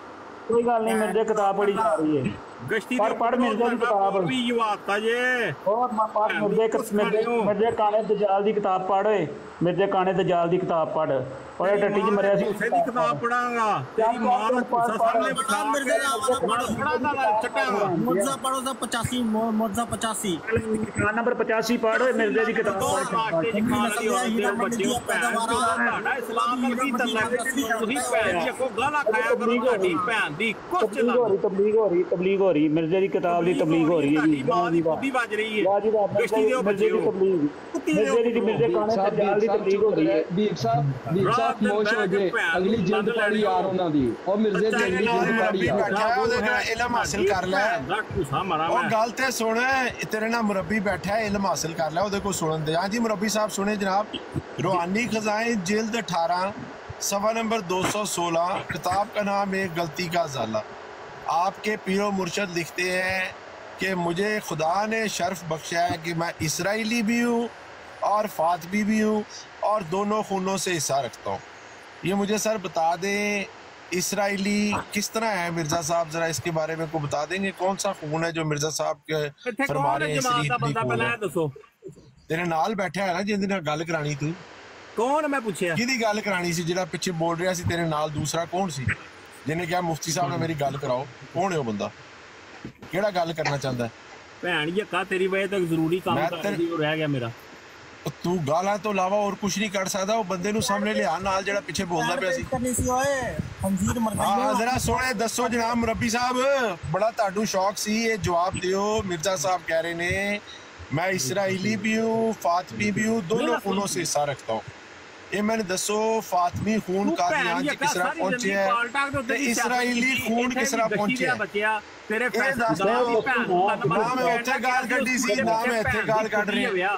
ਕੋਈ ਗੱਲ ਨਹੀਂ ਮਿਰਜ਼ੇ ਕਿਤਾਬ ਪੜੀ ਜਾ ਰਹੀ ਹੈ। ਗਸ਼ਤੀ ਪੜ ਪੜ ਮਿਰਜ਼ੇ ਦੀ ਕਿਤਾਬ ਵੀ ਯਵਾਤਾ ਜੇ। ਹੋਰ ਮੈਂ ਪੜ ਮਿਰਜ਼ੇ ਮਿਰਜ਼ੇ ਕਾਣੇ ਦਜਾਲ ਦੀ ਕਿਤਾਬ ਪੜ ਓਏ। ਮਿਰਜ਼ੇ ਕਾਣੇ ਦਜਾਲ ਦੀ ਕਿਤਾਬ ਪੜ ਓਏ ਟੱਟੀ ਚ ਮਰਿਆ ਸੀ ਉਸੇ ਦੀ ਕਿਤਾਬ ਪੜਾਂਗਾ ਤੇਰੀ ਮਾਂ ਨੂੰ ਗੁੱਸਾ ਸਾਹਮਣੇ ਬਿਠਾ ਮਿਰਜ਼ੇ ਦਾ ਬੜਾ ਦਾ ਚੱਟਾ ਮੁਰਜ਼ਾ ਪੜੋ ਦਾ 85 ਮੁਰਜ਼ਾ 85 ਖਾਨ ਨੰਬਰ 85 ਪੜ ਓਏ ਮਿਰਜ਼ੇ ਦੀ ਕਿਤਾਬ ਪੜ ਬੱਚਿਓ ਭੈਣ ਤੁਹਾਡਾ ਇਸਲਾਮ ਨਾਲ ਕੀ ਤਲਕ ਤੁਸੀਂ ਭੈਣ ਜੀ ਕੋ ਗਾਲਾਂ ਖਾਇਆ ਕਰੋ ਤੁਹਾਡੀ ਭੈਣ ਦੀ ਕੁਛ ਤਬਲੀਗ ਹੋ ਰਹੀ ਤਬਲੀਗ ਹੋ ਰਹੀ ਤਬਲੀਗ ਹੋ ਹੋ ਰਹੀ ਮਿਰਜ਼ੇ ਦੀ ਕਿਤਾਬ ਦੀ ਤਬਲੀਗ ਹੋ ਰਹੀ ਹੈ ਜੀ ਮਾਂ ਦੀ ਕੁੱਤੀ ਵੱਜ ਰਹੀ ਹੈ ਵਾਹ ਜੀ ਵਾਹ ਗਸ਼ਤੀ ਦਿਓ ਮਿਰਜ਼ੇ ਦੀ ਬੱਚਿਓ ਤਬਲੀਗ ਕੁੱਤੀ ਦਿਓ ਮਿਰਜ਼ੇ ਦੀ ਮਿਰਜ਼ੇ ਕਾਣੇ ਸਾਹਿਬ ਦਜਾਲ ਦੀ ਸਾਹਿਬ ਤਬਲੀਗ ਹੋ ਰਹੀ ਹੈ ਦੀਪ ਸਾਹਿਬ ਦੀਪ ਸਾਹਿਬ ਖਾਮੋਸ਼ ਹੋ ਗਏ ਅਗਲੀ ਜਿੰਦ ਪੜੀ ਯਾਰ ਉਹਨਾਂ ਦੀ ਉਹ ਮਿਰਜ਼ੇ ਦੀ ਅਗਲੀ ਜਿੰਦ ਪੜੀ ਯਾਰ ਉਹਦੇ ਨਾਲ ਇਲਮ ਹਾਸਲ ਕਰ ਲੈ ਉਹ ਗੱਲ ਤੇ ਸੁਣ ਤੇਰੇ ਨਾਲ ਮੁਰੱਬੀ ਬੈਠਾ ਹੈ ਇਲਮ ਹਾਸਲ ਕਰ ਲੈ ਉਹਦੇ ਕੋਲ ਸੁਣਨ ਦੇ ਹਾਂਜੀ ਮੁਰੱਬੀ ਸਾਹਿਬ ਸੁਣੇ ਜਨਾਬ ਰੋਹਾਨੀ ਖਜ਼ਾਨੇ ਜਲਦ 18 سوا نمبر دو سو سولہ کتاب کا نام ایک غلطی کا ضالہ آپ کے پیر و مرشد لکھتے ہیں کہ مجھے خدا نے شرف بخشا ہے کہ میں اسرائیلی بھی ہوں اور فاطمی بھی ہوں۔ اور دونوں خونوں سے حصہ رکھتا ہوں۔ یہ مجھے سر بتا دیں اسرائیلی کس طرح ہے؟ مرزا صاحب ذرا اس کے بارے میں کو بتا دیں گے؟ کون سا خون ہے جو مرزا صاحب کے اچھا، فرما رہے ہیں؟ تیرے نال بیٹھے ہیں نا جن دن گل کرانی تھی۔ کون میں پوچھے پوچھیا۔ کیدی گل کرانی سی جڑا پچھے بول رہا سی تیرے نال دوسرا کون سی؟ جن نے کہا مفتی صاحب نے میری گل کراؤ۔ کون ہے وہ بندہ؟ کیڑا گل کرنا چاہتا ہے؟ بہن یہ کہا تیری وجہ تک ضروری کام کر رہ گیا میرا۔ ਤੂੰ ਗਾਲਾਂ ਤੋਂ ਇਲਾਵਾ ਹੋਰ ਕੁਝ ਨਹੀਂ ਕਰ ਸਕਦਾ ਉਹ ਬੰਦੇ ਨੂੰ ਸਾਹਮਣੇ ਲਿਆ ਨਾਲ ਜਿਹੜਾ ਪਿੱਛੇ ਬੋਲਦਾ ਪਿਆ ਸੀ ਕਰਨੀ ਸੀ ਓਏ ਹੰਜੀਰ ਮਰਗਾਈ ਹਾਂ ਜਰਾ ਸੋਹਣੇ ਦੱਸੋ ਜਨਾਬ ਮਰੱਬੀ ਸਾਹਿਬ ਬੜਾ ਤੁਹਾਨੂੰ ਸ਼ੌਕ ਸੀ ਇਹ ਜਵਾਬ ਦਿਓ ਮਿਰਜ਼ਾ ਸਾਹਿਬ ਕਹਿ ਰਹੇ ਨੇ ਮੈਂ ਇਸرائیਲੀ ਵੀ ਹੂੰ ਫਾਤਮੀ ਵੀ ਹੂੰ ਦੋਨੋਂ ਖੂਨੋਂ ਸੇ ਹਿੱਸਾ ਰੱਖਤਾ ਹੂੰ ਇਹ ਮੈਨੂੰ ਦੱਸੋ ਫਾਤਮੀ ਖੂਨ ਕਾਦੀਆਂ ਜੀ ਕਿਸ ਤਰ੍ਹਾਂ ਪਹੁੰਚਿਆ ਹੈ ਤੇ ਇਸرائیਲੀ ਖੂਨ ਕਿਸ ਤਰ੍ਹਾਂ ਪਹੁੰਚਿਆ ਤੇਰੇ ਫੈਸਲੇ ਦਾ ਵੀ ਭੈਣ ਨਾ ਮੈਂ ਉੱਥੇ ਗਾਲ ਕੱਢੀ ਸੀ ਨਾ ਮੈਂ ਇੱਥੇ ਗਾਲ ਕੱਢ ਰਹੀ ਹਾਂ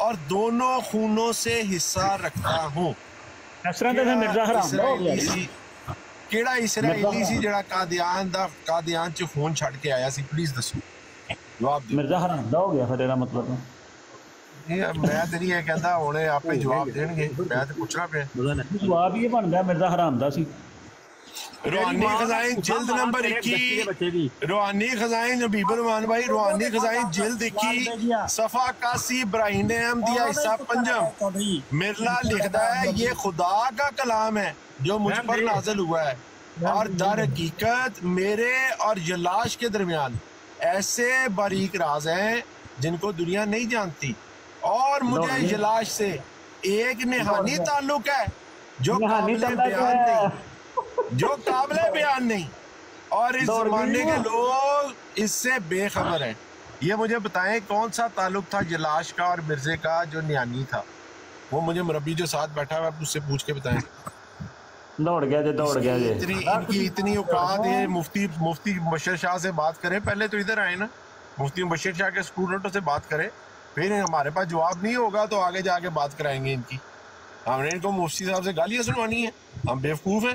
اور دونوں خونوں سے حصہ رکھتا ہوں۔ کیڑا اسرائیلی سی جڑا قادیان دا قادیان چ خون چھڑ کے آیا سی پلیز دسو۔ جواب دے مرزا حرام دا ہو گیا پھر ایرا مطلب۔ ہے میں تے نہیں کہندا ہونے آپ جواب دین گے میں تے پوچھنا پیا۔ جواب یہ بن گیا مرزا حرام دا سی۔ روحانی خزائن جلد نمبر اکی روحانی خزائن نبیب الرحمان بھائی روحانی خزائن جلد اکی صفحہ کاسی براہین نے احمدیہ حصہ پنجم۔ مرلا لکھتا ہے یہ خدا کا کلام ہے جو مجھ پر نازل ہوا ہے۔ اور در حقیقت میرے اور جلاش کے درمیان ایسے باریک راز ہیں جن کو دنیا نہیں جانتی۔ اور مجھے جلاش سے ایک نہانی تعلق ہے جو قابل بیان نہیں۔ جو قابل بیان نہیں۔ اور اس زمانے کے لوگ اس سے بے خبر ہیں۔ یہ مجھے بتائیں کون سا تعلق تھا جلاش کا اور مرزے کا جو نیانی تھا؟ وہ مجھے مربی جو ساتھ بیٹھا ہے آپ اس سے پوچھ کے بتائیں۔ دوڑ گیا جی دوڑ گیا جی۔ ان کی اتنی اوقات ہے مفتی مفتی شاہ سے بات کریں۔ پہلے تو ادھر آئے نا۔ مفتی مشر شاہ کے اسٹوڈنٹوں سے بات کریں۔ پھر ہمارے پاس جواب نہیں ہوگا تو آگے جا کے بات کرائیں گے ان کی۔ ہم نے ان کو مفتی صاحب سے گالیاں سنوانی ہیں۔ ہم بیوقوف ہیں۔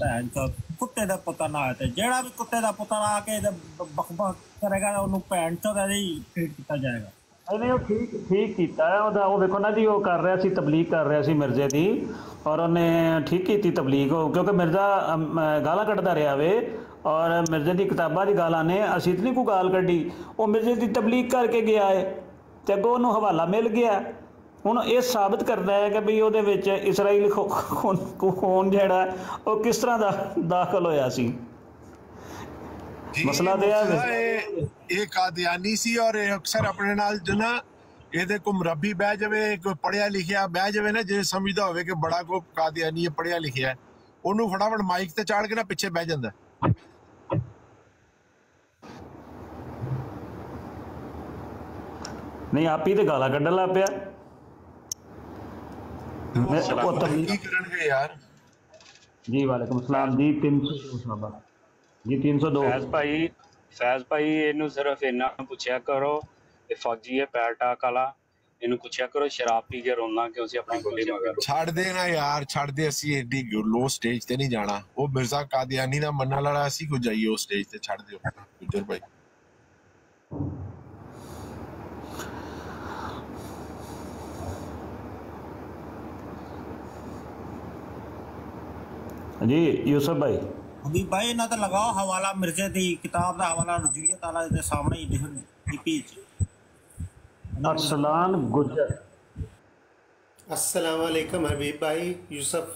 ਭੈਣ ਚੋ ਕੁੱਤੇ ਦਾ ਪੁੱਤਰ ਨਾ ਤੇ ਜਿਹੜਾ ਵੀ ਕੁੱਤੇ ਦਾ ਪੁੱਤਰ ਆ ਕੇ ਬਕਬਕ ਕਰੇਗਾ ਉਹਨੂੰ ਭੈਣ ਚੋ ਦਾ ਹੀ ਟ੍ਰੀਟ ਕੀਤਾ ਜਾਏਗਾ। ਨਹੀਂ ਉਹ ਠੀਕ ਠੀਕ ਕੀਤਾ ਹੈ। ਉਹਦਾ ਉਹ ਵੇਖੋ ਨਾ ਜੀ ਉਹ ਕਰ ਰਿਹਾ ਸੀ ਤਬਲੀਗ ਕਰ ਰਿਹਾ ਸੀ ਮਿਰਜ਼ੇ ਦੀ। ਔਰ ਉਹਨੇ ਠੀਕ ਕੀਤੀ ਤਬਲੀਗ ਕਿਉਂਕਿ ਮਿਰਜ਼ਾ ਗਾਲਾਂ ਕੱਢਦਾ ਰਿਹਾ ਵੇ। ਔਰ ਮਿਰਜ਼ੇ ਦੀ ਕਿਤਾਬਾਂ ਦੀ ਗਾਲਾਂ ਨੇ ਅਸੀਂ ਤਾਂ ਨਹੀਂ ਕੋਈ ਗਾਲ ਕੱਢੀ। ਉਹ ਮਿਰਜ਼ੇ ਦੀ ਤਬਲੀਗ ਕਰਕੇ ਗਿਆ ਹੈ ਤੇ ਅੱਗੋਂ ਉਹਨੂੰ ਹਵਾਲਾ ਮਿਲ ਗਿਆ। ਹੁਣ ਇਹ ਸਾਬਤ ਕਰਦਾ ਹੈ ਕਿ ਵੀ ਉਹਦੇ ਵਿੱਚ ਇਸਰਾਈਲ ਖੂਨ ਜਿਹੜਾ ਹੈ, ਉਹ ਕਿਸ ਤਰ੍ਹਾਂ ਦਾ ਦਾਖਲ ਹੋਇਆ ਸੀ? ਮਸਲਾ ਤੇ ਹੈ ਇਹ ਕਾਦੀਆਨੀ ਸੀ ਔਰ ਇਹ ਅਕਸਰ ਆਪਣੇ ਨਾਲ ਜੋ ਨਾ ਇਹਦੇ ਕੋ ਮੁਰੱਬੀ ਬਹਿ ਜਾਵੇ ਕੋਈ ਪੜਿਆ ਲਿਖਿਆ ਬਹਿ ਜਾਵੇ ਨਾ ਜੇ ਸਮਝਦਾ ਹੋਵੇ ਕਿ ਬੜਾ ਕੋ ਕਾਦੀਆਨੀ ਹੈ ਪੜਿਆ ਲਿਖਿਆ ਹੈ, ਉਹਨੂੰ ਫਟਾਫਟ ਮਾਈਕ ਤੇ ਚਾੜ ਕੇ ਨਾ ਪਿੱਛੇ ਬਹਿ ਜਾਂਦਾ। ਹੈ। ਨਹੀਂ ਆਪੀ ਤੇ ਗਾਲਾਂ ਕੱਢਣ ਲੱਗ ਪਿਆ। ਮੈਂ ਉਹ ਤਬਲੀਗ ਕੀ ਕਰਨਗੇ ਯਾਰ ਜੀ ਵਾਲੇਕੁਮ ਸਲਾਮ ਜੀ 302 ਸਾਹਬਾ ਜੀ 302 ਫੈਜ਼ ਭਾਈ ਫੈਜ਼ ਭਾਈ ਇਹਨੂੰ ਸਿਰਫ ਇੰਨਾ ਪੁੱਛਿਆ ਕਰੋ ਇਹ ਫੌਜੀ ਹੈ ਪੈਰ ਟਾਕ ਵਾਲਾ ਇਹਨੂੰ ਪੁੱਛਿਆ ਕਰੋ ਸ਼ਰਾਬ ਪੀ ਕੇ ਰੋਣਾ ਕਿਉਂ ਸੀ ਆਪਣੀ ਗੋਲੀ ਮਗਰ ਛੱਡ ਦੇ ਨਾ ਯਾਰ ਛੱਡ ਦੇ ਅਸੀਂ ਏਡੀ ਲੋ ਸਟੇਜ ਤੇ ਨਹੀਂ ਜਾਣਾ ਉਹ ਮਿਰਜ਼ਾ ਕਾਦੀਆਨੀ ਦਾ ਮੰਨਣ ਵਾਲਾ ਅਸੀਂ ਕੋ ਜਾਈਏ ਉਸ ਸਟੇਜ ਤੇ ਛੱਡ ਦਿਓ ਗੁੱਜਰ ਭਾਈ جی یوسف بھائی حبیب بھائی ਇਹਨਾਂ ਤੇ ਲਗਾਓ ਹਵਾਲਾ ਮਿਰਜ਼ੇ ਦੀ ਕਿਤਾਬ ਦਾ ਹਵਾਲਾ ਰਜੂਈਅਤ ਵਾਲਾ ਦੇ ਸਾਹਮਣੇ ਹੀ ਲਿਖਣ ਲਿਪੀ ਚ ارسلان گجر السلام علیکم حبیب بھائی یوسف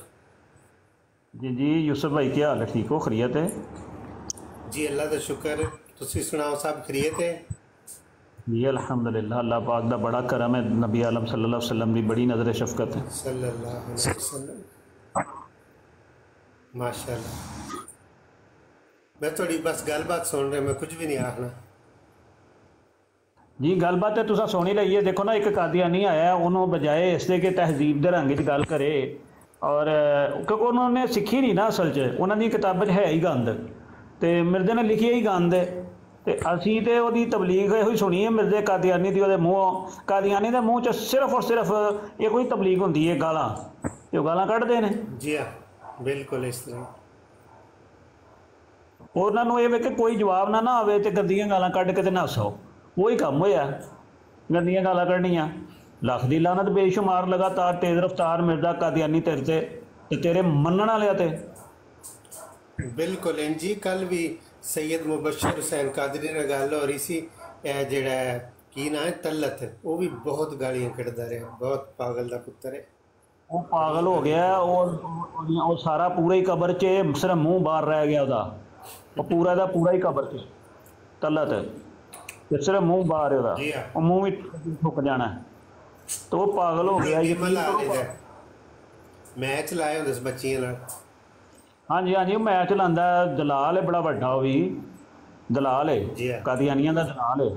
جی جی یوسف بھائی کیا حال ہے ٹھیک ہو خریت ہے جی اللہ کا شکر تسی سناؤ سب خریت ہے جی الحمدللہ اللہ پاک دا بڑا کرم ہے نبی عالم صلی اللہ علیہ وسلم دی بڑی نظر شفقت ہے صلی اللہ علیہ وسلم ماشاء اللہ میں تھوڑی بس گل بات سن رہا میں کچھ بھی نہیں آخنا جی گل بات ہے تسا سونی لئیے دیکھو نا ایک قادیانی آیا انہوں بجائے اس دے کہ تہذیب دے رنگ گل کرے اور کیونکہ انہوں نے سکھی نہیں نا اصل چ انہوں دی کتاب ہے ہی گند تے مرزے نے لکھی ہی گند ہے تے اسی تے وہ دی تبلیغ ہوئی سنی ہے مرزے قادیانی دی وہ منہ قادیانی دے منہ چ صرف اور صرف یہ کوئی تبلیغ ہوندی ہے گالاں یہ گالاں کٹ دے نے ਬਿਲਕੁਲ ਇਸ ਤਰ੍ਹਾਂ। ਉਹਨਾਂ ਨੂੰ ਇਹ ਵੇ ਕਿ ਕੋਈ ਜਵਾਬ ਨਾ ਨਾ ਆਵੇ ਤੇ ਗੰਦੀਆਂ ਗਾਲਾਂ ਕੱਢ ਕੇ ਤੇ ਨਾ ਹੱਸੋ ਉਹੀ ਕੰਮ ਹੋਇਆ। ਗੰਦੀਆਂ ਗਾਲਾਂ ਕੱਢਣੀਆਂ। ਲੱਖ ਦੀ ਲਾਨਤ ਬੇਸ਼ੁਮਾਰ ਲਗਾਤਾਰ ਤੇਜ਼ ਰਫ਼ਤਾਰ ਮਿਰਜ਼ਾ ਕਾਦੀਆਨੀ ਤੇਰੇ ਤੇ ਤੇ ਤੇਰੇ ਮੰਨਣ ਵਾਲਿਆ ਤੇ। ਬਿਲਕੁਲ ਇੰਜੀ ਕੱਲ ਵੀ ਸੈਦ ਮੁਬਸ਼ਰ ਹੁਸੈਨ ਕਾਦਰੀ ਨਾਲ ਗੱਲ ਹੋ ਰਹੀ ਸੀ। ਇਹ ਜਿਹੜਾ ਕੀ ਨਾ ਤਲਤ ਉਹ ਵੀ ਬਹੁਤ ਗਾਲੀਆਂ ਕੱਢਦਾ ਰਿਹਾ। ਬਹੁਤ ਪਾਗਲ ਦਾ ਪੁੱਤਰ ਹੈ। ਉਹ ਪਾਗਲ ਹੋ ਗਿਆ ਉਹ ਉਹ ਸਾਰਾ ਪੂਰਾ ਹੀ ਕਬਰ 'ਚ ਸਿਰਫ ਮੂੰਹ ਬਾਹਰ ਰਹਿ ਗਿਆ ਉਹਦਾ। ਉਹ ਪੂਰਾ ਦਾ ਪੂਰਾ ਹੀ ਕਬਰ 'ਚ ਤਲਤ। ਤੇ ਸਿਰਫ ਮੂੰਹ ਬਾਹਰ ਹੈ। ਉਹਦਾ ਉਹ ਮੂੰਹ ਵੀ ਠੁੱਕ ਜਾਣਾ। ਤੇ ਉਹ ਪਾਗਲ ਹੋ ਗਿਆ ਯਕੀਨ ਕਰੋ ਮੈਚ ਲਾਏ ਹੁੰਦੇ ਸੀ ਬੱਚੀਆਂ ਨਾਲ। ਹਾਂਜੀ ਹਾਂਜੀ ਉਹ ਮੈਚ ਲਾਂਦਾ ਦਲਾਲ ਹੈ ਬੜਾ ਵੱਡਾ ਉਹ ਵੀ। ਦਲਾਲ ਹੈ। ਕਾਦੀਆਨੀਆਂ ਦਾ ਦਲਾਲ ਹੈ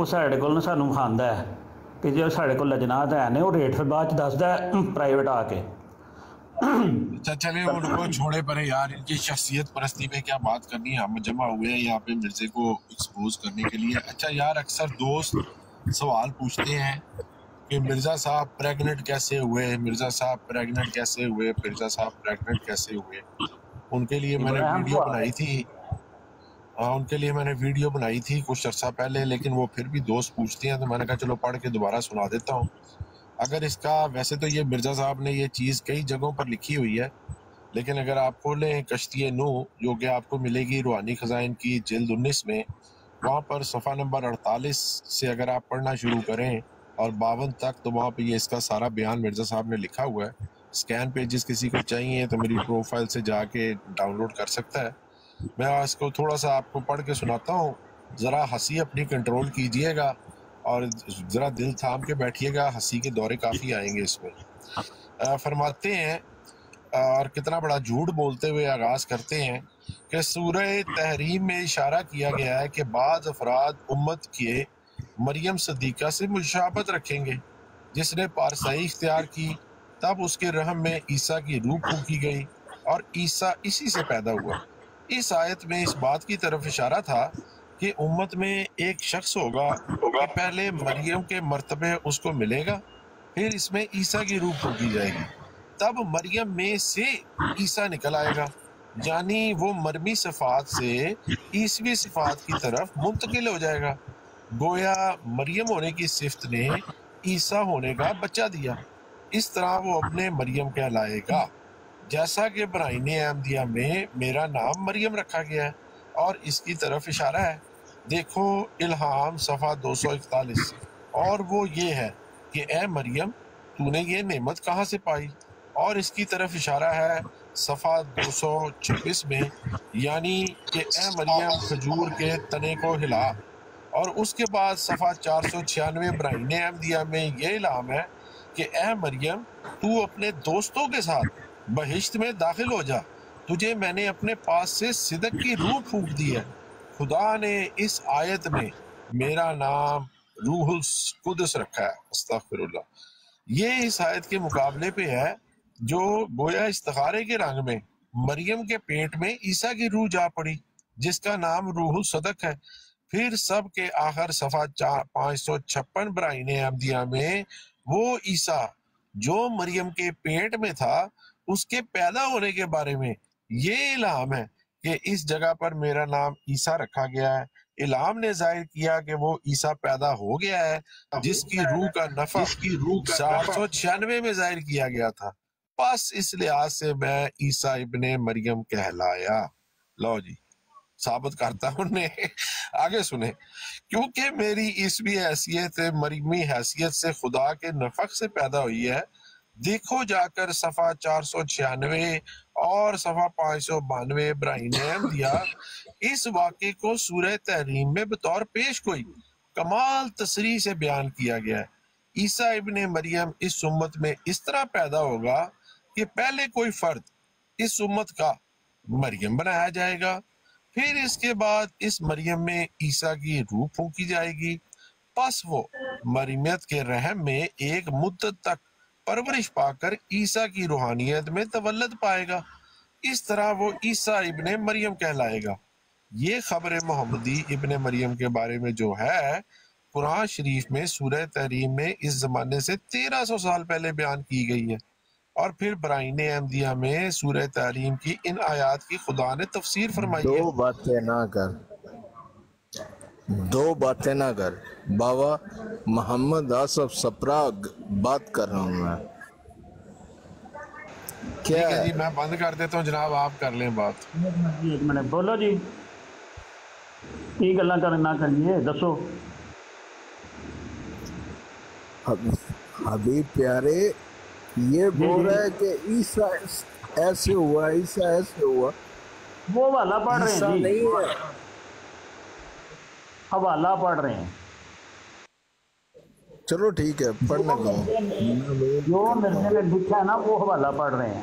ਉਹ ਸਾਡੇ ਕੋਲ ਨਾ ਸਾਨੂੰ ਖਾਂਦਾ ਹੈ ਕਿ ਜੇ ਸਾਡੇ ਕੋਲ ਲਜਨਾਤ ਹੈ ਨੇ ਉਹ ਰੇਟ ਫਿਰ ਬਾਅਦ ਚ ਦੱਸਦਾ ਪ੍ਰਾਈਵੇਟ ਆ ਕੇ। اچھا چلے ان کو چھوڑے پرے یار ان کی شخصیت پرستی پہ کیا بات کرنی ہے ہم جمع ہوئے ہیں یہاں پہ مرزے کو ایکسپوز کرنے کے لیے اچھا یار اکثر دوست سوال پوچھتے ہیں کہ مرزا صاحب پریگنٹ کیسے ہوئے مرزا صاحب پریگنٹ کیسے ہوئے مرزا صاحب پریگنٹ کیسے ہوئے ان کے لیے میں نے ویڈیو بنائی تھی ان کے لیے میں نے ویڈیو بنائی تھی کچھ عرصہ پہلے، لیکن وہ پھر بھی دوست پوچھتے ہیں، تو میں نے کہا چلو پڑھ کے دوبارہ سنا دیتا ہوں۔ اگر اس کا، ویسے تو یہ مرزا صاحب نے یہ چیز کئی جگہوں پر لکھی ہوئی ہے، لیکن اگر آپ کھولیں کشتی نو، جو کہ آپ کو ملے گی روحانی خزائن کی جلد انیس میں، وہاں پر صفحہ نمبر اڑتالیس سے اگر آپ پڑھنا شروع کریں، اور باون تک، تو وہاں پہ یہ اس کا سارا بیان مرزا صاحب نے لکھا ہوا ہے۔ اسکین پیجز کسی کو چاہیے، تو میری پروفائل سے جا کے ڈاؤن لوڈ کر سکتا ہے۔ میں اس کو تھوڑا سا آپ کو پڑھ کے سناتا ہوں۔ ذرا ہنسی اپنی کنٹرول کیجیے گا اور ذرا دل تھام کے بیٹھیے گا۔ ہنسی کے دورے کافی آئیں گے اس میں۔ فرماتے ہیں اور کتنا بڑا جھوٹ بولتے ہوئے آغاز کرتے ہیں کہ سورہ تحریم میں اشارہ کیا گیا ہے کہ بعض افراد امت کے مریم صدیقہ سے مشابت رکھیں گے۔ جس نے پارسائی اختیار کی، تب اس کے رحم میں عیسیٰ کی روح پھونکی گئی اور عیسیٰ اسی سے پیدا ہوا۔ اس آیت میں اس بات کی طرف اشارہ تھا کہ امت میں ایک شخص ہوگا کہ پہلے مریم کے مرتبے اس کو ملے گا، پھر اس میں عیسیٰ کی روح پھونکی جائے گی۔ تب مریم میں سے عیسیٰ نکل آئے گا۔ یعنی وہ مرمی صفات سے عیسوی صفات کی طرف منتقل ہو جائے گا۔ گویا مریم ہونے کی صفت نے عیسیٰ ہونے کا بچہ دیا۔ اس طرح وہ اپنے مریم کہلائے گا۔ جیسا کہ برائن احمدیہ میں میرا نام مریم رکھا گیا ہے اور اس کی طرف اشارہ ہے۔ دیکھو الہام صفحہ دو سو اکتالیس اور وہ یہ ہے کہ اے مریم، تو نے یہ نعمت کہاں سے پائی؟ اور اس کی طرف اشارہ ہے صفحہ دو سو چھبیس میں یعنی کہ اے مریم کھجور کے تنے کو ہلا۔ اور اس کے بعد صفحہ چار سو چھیانوے برائن احمدیہ میں یہ الہام ہے کہ اے مریم، تو اپنے دوستوں کے ساتھ بہشت میں داخل ہو جا۔ تجھے میں نے اپنے پاس سے صدق کی روح پھونک دی ہے۔ خدا نے اس آیت میں میرا نام روح القدس رکھا ہے۔ استغفر اللہ یہ اس آیت کے مقابلے پہ ہے جو گویا استخارے کے رنگ میں مریم کے پیٹ میں عیسیٰ کی روح جا پڑی، جس کا نام روح صدق ہے۔ پھر سب کے آخر صفحہ چار، پانچ سو چھپن برائن عبدیہ میں وہ عیسیٰ جو مریم کے پیٹ میں تھا اس کے پیدا ہونے کے بارے میں یہ الہام ہے کہ اس جگہ پر میرا نام عیسیٰ رکھا گیا ہے۔ الہام نے ظاہر کیا کہ وہ عیسیٰ پیدا ہو گیا ہے جس کی روح کا نفع کی روح چار سو چھیانوے میں ظاہر کیا گیا تھا۔ پس اس لحاظ سے میں عیسیٰ ابن مریم کہلایا۔ لو جی ثابت کرتا ہوں نے آگے سنیں۔ کیونکہ میری اس بھی حیثیت مریمی حیثیت سے خدا کے نفق سے پیدا ہوئی ہے دیکھو جا کر صفحہ چار سو چھیانوے اور صفحہ پانچ سو بانوے ابراہیم دیا۔ اس واقعے کو سورہ تحریم میں بطور پیش کوئی کمال تصریح سے بیان کیا گیا ہے۔ عیسیٰ ابن مریم اس امت میں اس طرح پیدا ہوگا کہ پہلے کوئی فرد اس امت کا مریم بنایا جائے گا، پھر اس کے بعد اس مریم میں عیسیٰ کی روح پھونکی جائے گی۔ پس وہ مریمیت کے رحم میں ایک مدت تک پرورش پا کر عیسیٰ کی روحانیت میں تولد پائے گا۔ اس طرح وہ عیسیٰ ابن مریم کہلائے گا۔ یہ خبر محمدی ابن مریم کے بارے میں جو ہے، قرآن شریف میں سورہ تحریم میں اس زمانے سے تیرہ سو سال پہلے بیان کی گئی ہے۔ اور پھر برائن احمدیہ میں سورہ تحریم کی ان آیات کی خدا نے تفسیر فرمائی ہے۔ دو باتیں نہ کر۔ دو باتیں نہ کر۔ بابا محمد آصف سپراگ بات کر رہا ہوں میں۔ کیا ہے جی میں بند کر دیتا ہوں جناب آپ کر لیں بات۔ ایک منٹ بولو جی۔ یہ گلا کرنا کریے دسو۔ حبیب پیارے یہ بول رہا ہے کہ عیسیٰ ایسے ہوا عیسیٰ ایسے ہوا۔ وہ حوالہ پڑھ رہے ہیں نہیں ہے۔ حوالہ پڑھ رہے ہیں۔ چلو ٹھیک ہے پڑھنے دو۔ جو مرنے میں لکھا ہے نا وہ حوالہ پڑھ رہے ہیں۔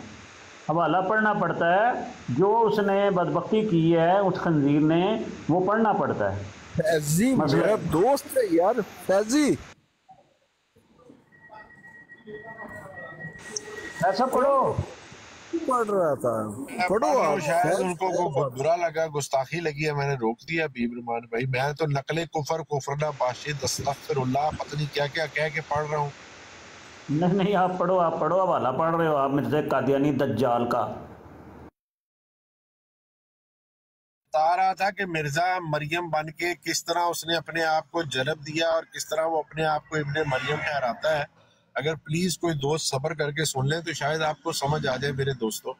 حوالہ پڑھنا پڑتا ہے جو اس نے بدبختی کی ہے اس خنزیر نے وہ پڑھنا پڑتا ہے۔ فیضی میرا دوست ہے یار فیضی۔ ایسا پڑھو۔ پڑھ رہا تھا۔ پڑھو آپ۔ شاید ان کو برا لگا گستاخی لگی ہے میں نے روک دیا بیب رمان بھائی۔ میں تو نقل کفر کفرنا باشی دستغفر اللہ پتہ نہیں کیا کیا کہہ کے پڑھ رہا ہوں۔ نہیں نہیں آپ پڑھو آپ پڑھو حوالہ پڑھ رہے ہو۔ آپ مرزا قادیانی دجال کا۔ بتا رہا تھا کہ مرزا مریم بن کے کس طرح اس نے اپنے آپ کو جنب دیا اور کس طرح وہ اپنے آپ کو ابن مریم ٹھہراتا ہے۔ اگر پلیز کوئی دوست صبر کر کے سن لیں تو شاید آپ کو سمجھ آ جائے میرے دوستوں۔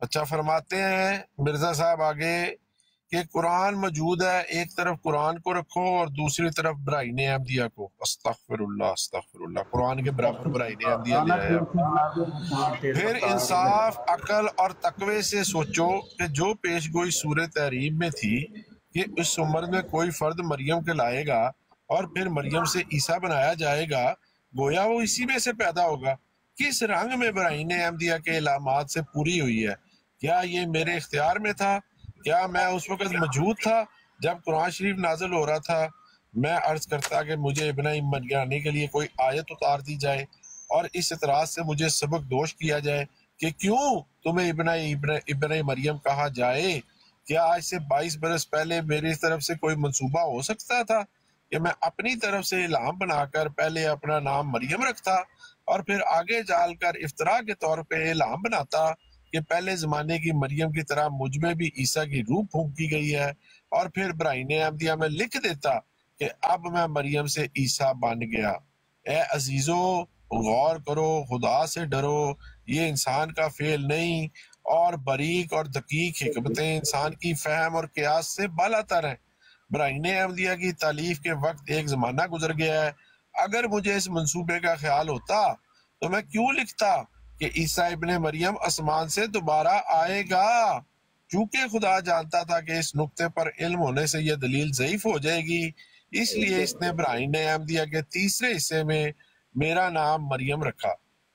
اچھا فرماتے ہیں مرزا صاحب آگے کہ قرآن موجود ہے، ایک طرف قرآن کو رکھو اور دوسری طرف برائن احمدیہ کو۔ استغفر اللہ استغفر اللہ قرآن کے برابر برائن احمدیہ لے آئے پھر انصاف، عقل اور تقوی سے سوچو کہ جو پیش گوئی سورہ تحریم میں تھی کہ اس عمر میں کوئی فرد مریم کے لائے گا اور پھر مریم سے عیسیٰ بنایا جائے گا۔ گویا وہ اسی میں سے پیدا ہوگا۔ کس رنگ میں برائن احمدیہ کے علامات سے پوری ہوئی ہے؟ کیا یہ میرے اختیار میں تھا؟ کیا میں اس وقت موجود تھا جب قرآن شریف نازل ہو رہا تھا؟ میں عرض کرتا کہ مجھے ابن منگانے کے لیے کوئی آیت اتار دی جائے اور اس اعتراض سے مجھے سبق دوش کیا جائے کہ کیوں تمہیں ابن ابن, ابن مریم کہا جائے؟ کیا آج سے بائیس برس پہلے میری طرف سے کوئی منصوبہ ہو سکتا تھا؟ کہ میں اپنی طرف سے الہام بنا کر پہلے اپنا نام مریم رکھتا اور پھر آگے جال کر افطرا کے طور پہ الہام بناتا کہ پہلے زمانے کی مریم کی طرح مجھ میں بھی عیسیٰ کی روح پھونکی گئی ہے اور پھر برائن احمدیہ میں لکھ دیتا کہ اب میں مریم سے عیسیٰ بن گیا۔ اے عزیزو، غور کرو، خدا سے ڈرو، یہ انسان کا فعل نہیں اور بریک اور دقیق حکمتیں انسان کی فہم اور قیاس سے بالا تر ہیں۔ برائن احمدیہ کی تعلیف کے وقت ایک زمانہ گزر گیا ہے۔ اگر مجھے اس منصوبے کا خیال ہوتا تو میں کیوں لکھتا کہ عیسیٰ ابن مریم اسمان سے دوبارہ آئے گا؟ چونکہ خدا جانتا تھا کہ اس نقطے پر علم ہونے سے یہ دلیل ضعیف ہو جائے گی۔ اس لیے اس نے برائن احمدیہ کے تیسرے حصے میں میرا نام مریم رکھا۔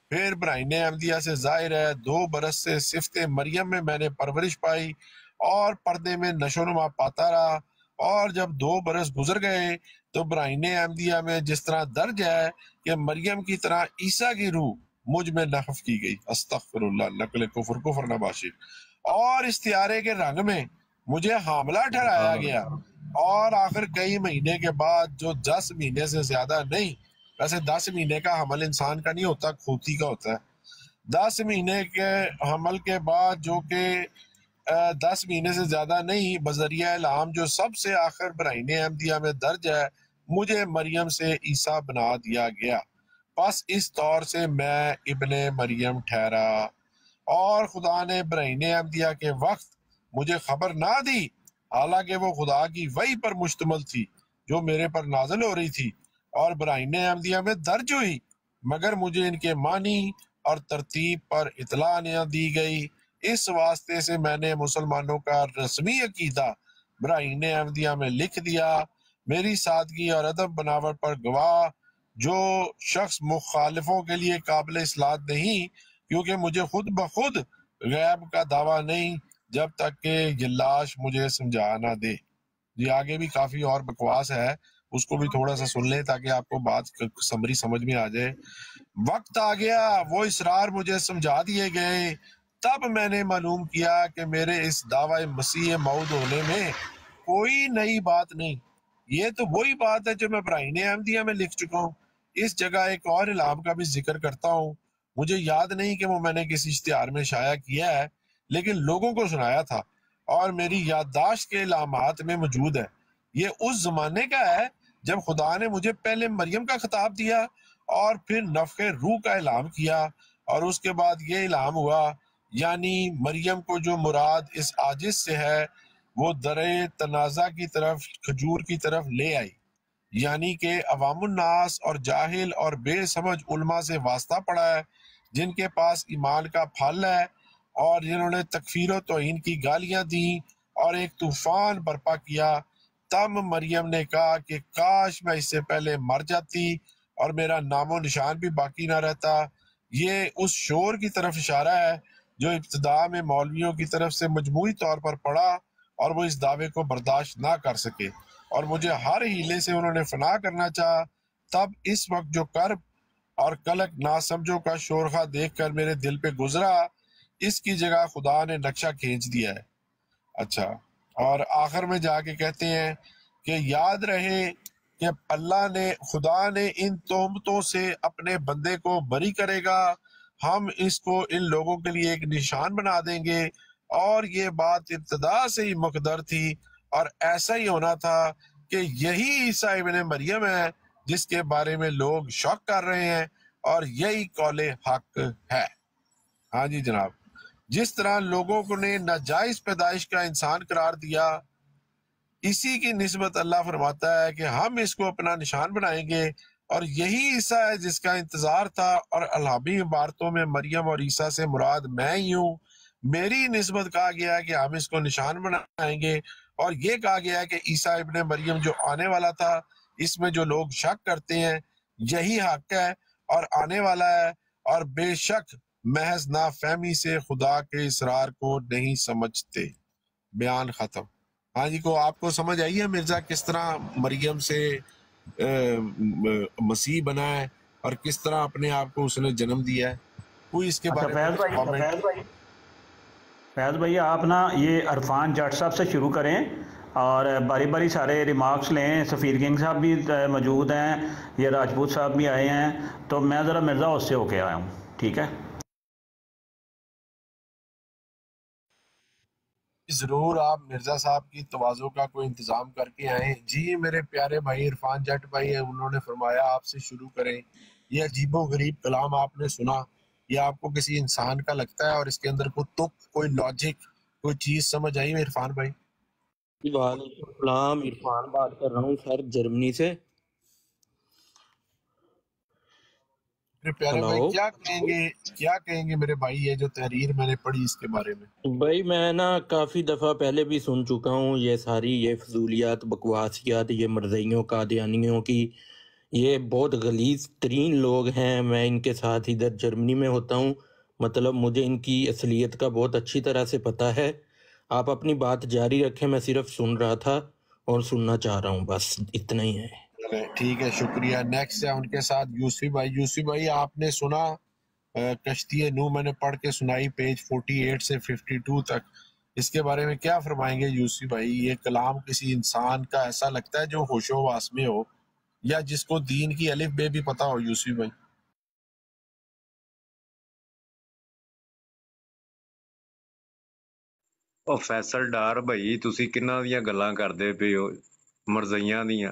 پھر برائن احمدیہ سے ظاہر ہے، دو برس سے صفت مریم میں میں نے پرورش پائی اور پردے میں نشو نما پاتا رہا۔ اور جب دو برس گزر گئے تو برائن احمدیہ میں جس طرح درج ہے کہ مریم کی طرح عیسیٰ کی روح مجھ میں نحف کی گئی۔ استغفر اللہ نقل کفر کفر نباشر اور استعارے کے رنگ میں مجھے حاملہ ٹھہرایا گیا۔ اور آخر کئی مہینے کے بعد جو دس مہینے سے زیادہ نہیں ویسے دس مہینے کا حمل انسان کا نہیں ہوتا کھوتی کا ہوتا ہے۔ دس مہینے کے حمل کے بعد جو کہ دس مہینے سے زیادہ نہیں، بذریعہ الہام جو سب سے آخر برائن احمدیہ میں درج ہے، مجھے مریم سے عیسیٰ بنا دیا گیا۔ پس اس طور سے میں ابن مریم ٹھہرا۔ اور خدا نے برائن احمدیہ کے وقت مجھے خبر نہ دی، حالانکہ وہ خدا کی وحی پر مشتمل تھی، جو میرے پر نازل ہو رہی تھی اور برائن احمدیہ میں درج ہوئی، مگر مجھے ان کے معنی اور ترتیب پر اطلاع نہ دی گئی۔ اس واسطے سے میں نے مسلمانوں کا رسمی عقیدہ برائن احمدیہ میں لکھ دیا۔ میری سادگی اور ادب بناوٹ پر گواہ جو شخص مخالفوں کے لیے قابل اصلاح نہیں، کیونکہ مجھے خود بخود غیب کا دعویٰ نہیں، جب تک کہ یہ لاش مجھے سمجھا نہ دے۔ یہ آگے بھی کافی اور بکواس ہے۔ اس کو بھی تھوڑا سا سن لیں تاکہ آپ کو بات سمری سمجھ میں آ جائے۔ وقت آ گیا، وہ اسرار مجھے سمجھا دیے گئے۔ تب میں نے معلوم کیا کہ میرے اس دعوی مسیح مود ہونے میں کوئی نئی بات نہیں۔ یہ تو وہی بات ہے جو میں برائن احمدیہ میں لکھ چکا ہوں۔ اس جگہ ایک اور علام کا بھی ذکر کرتا ہوں۔ مجھے یاد نہیں کہ وہ میں نے کسی اشتہار میں شائع کیا ہے، لیکن لوگوں کو سنایا تھا اور میری یادداشت کے علامات میں موجود ہے یہ اس زمانے کا ہے جب خدا نے مجھے پہلے مریم کا خطاب دیا اور پھر نفق روح کا اعلام کیا اور اس کے بعد یہ اعلام ہوا یعنی مریم کو جو مراد اس آجز سے ہے، وہ در تنازع کی طرف، کھجور کی طرف لے آئی۔ یعنی کہ عوام الناس اور جاہل اور بے سمجھ علماء سے واسطہ پڑا ہے، جن کے پاس ایمان کا پھل ہے اور جنہوں نے تکفیر و توہین کی گالیاں دیں اور ایک طوفان برپا کیا۔ تب مریم نے کہا کہ کاش میں اس سے پہلے مر جاتی اور میرا نام و نشان بھی باقی نہ رہتا۔ یہ اس شور کی طرف اشارہ ہے جو ابتدا میں مولویوں کی طرف سے مجموعی طور پر پڑا اور وہ اس دعوے کو برداشت نہ کر سکے اور مجھے ہر ہیلے سے انہوں نے فنا کرنا چاہا، تب اس وقت جو کرب اور کلک نہ سمجھو کا شورخہ دیکھ کر میرے دل پہ گزرا، اس کی جگہ خدا نے نقشہ کھینچ دیا ہے۔ اچھا اور آخر میں جا کے کہتے ہیں کہ یاد رہے کہ اللہ نے، خدا نے ان تومتوں سے اپنے بندے کو بری کرے گا ہم اس کو ان لوگوں کے لیے ایک نشان بنا دیں گے۔ اور یہ بات ابتدا سے ہی مقدر تھی اور ایسا ہی ہونا تھا کہ یہی عیسیٰ ابن مریم ہے جس کے بارے میں لوگ شوق کر رہے ہیں اور یہی قول حق ہے۔ ہاں جی جناب، جس طرح لوگوں کو نے ناجائز پیدائش کا انسان قرار دیا، اسی کی نسبت اللہ فرماتا ہے کہ ہم اس کو اپنا نشان بنائیں گے۔ اور یہی عیسیٰ ہے جس کا انتظار تھا اور الہبی عبارتوں میں مریم اور عیسیٰ سے مراد میں ہی ہوں۔ میری نسبت کہا گیا کہ ہم اس کو نشان بنائیں گے اور یہ کہا گیا کہ عیسیٰ ابن مریم جو آنے والا تھا، اس میں جو لوگ شک کرتے ہیں، یہی حق ہے اور آنے والا ہے اور بے شک محض نا فہمی سے خدا کے اسرار کو نہیں سمجھتے۔ بیان ختم۔ ہاں جی کو آپ کو سمجھ آئی ہے مرزا کس طرح مریم سے مسیح بنا ہے اور کس طرح اپنے آپ کو اس نے جنم دیا ہے کوئی اس کے اچھا، بارے میں فیض بھائی آپ نا یہ عرفان جٹ صاحب سے شروع کریں اور باری باری سارے ریمارکس لیں۔ سفیر کنگ صاحب بھی موجود ہیں یہ راجپوت صاحب بھی آئے ہیں تو میں ذرا مرزا اس سے ہو کے آیا ہوں ٹھیک ہے؟ ضرور آپ مرزا صاحب کی توازوں کا کوئی انتظام کر کے آئیں۔ جی میرے پیارے بھائی عرفان جٹ بھائی ہیں، انہوں نے فرمایا آپ سے شروع کریں۔ یہ عجیب و غریب کلام آپ نے سنا۔ یہ آپ کو کسی انسان کا لگتا ہے اور اس کے اندر کوئی تک، کوئی لاجک کوئی چیز سمجھ آئی میں عرفان بھائی؟ جی، وعلیکم السلام عرفان بات کر رہا ہوں سر جرمنی سے۔ میرے پیارے بھائی کیا کہیں گے؟ کیا کہیں گے میرے بھائی؟ یہ جو تحریر میں نے پڑھی اس کے بارے میں۔ بھائی میں نا کافی دفعہ پہلے بھی سن چکا ہوں یہ ساری یہ فضولیات بکواسیات یہ مرزیوں قادیانیوں کی۔ یہ بہت غلیظ ترین لوگ ہیں۔ میں ان کے ساتھ ادھر جرمنی میں ہوتا ہوں۔ مطلب مجھے ان کی اصلیت کا بہت اچھی طرح سے پتہ ہے۔ آپ اپنی بات جاری رکھیں میں صرف سن رہا تھا اور سننا چاہ رہا ہوں بس اتنا ہی ہے۔ ٹھیک ہے، شکریہ۔ نیکسٹ ہے، ان کے ساتھ یوسف بھائی۔ یوسف بھائی، آپ نے سنا کشتی نو میں نے پڑھ کے سنائی پیج 48 سے 52 تک۔ اس کے بارے میں کیا فرمائیں گے یوسی بھائی؟ یہ کلام کسی انسان کا ایسا لگتا ہے جو ہوش و واس میں ہو، یا جس کو دین کی الف بے بھی پتا ہو؟ یوسی بھائی۔ او فیصل ڈار بھائی، تسی کنہ دیاں گلاں کردے پئے ہو؟ مرزیاں دیاں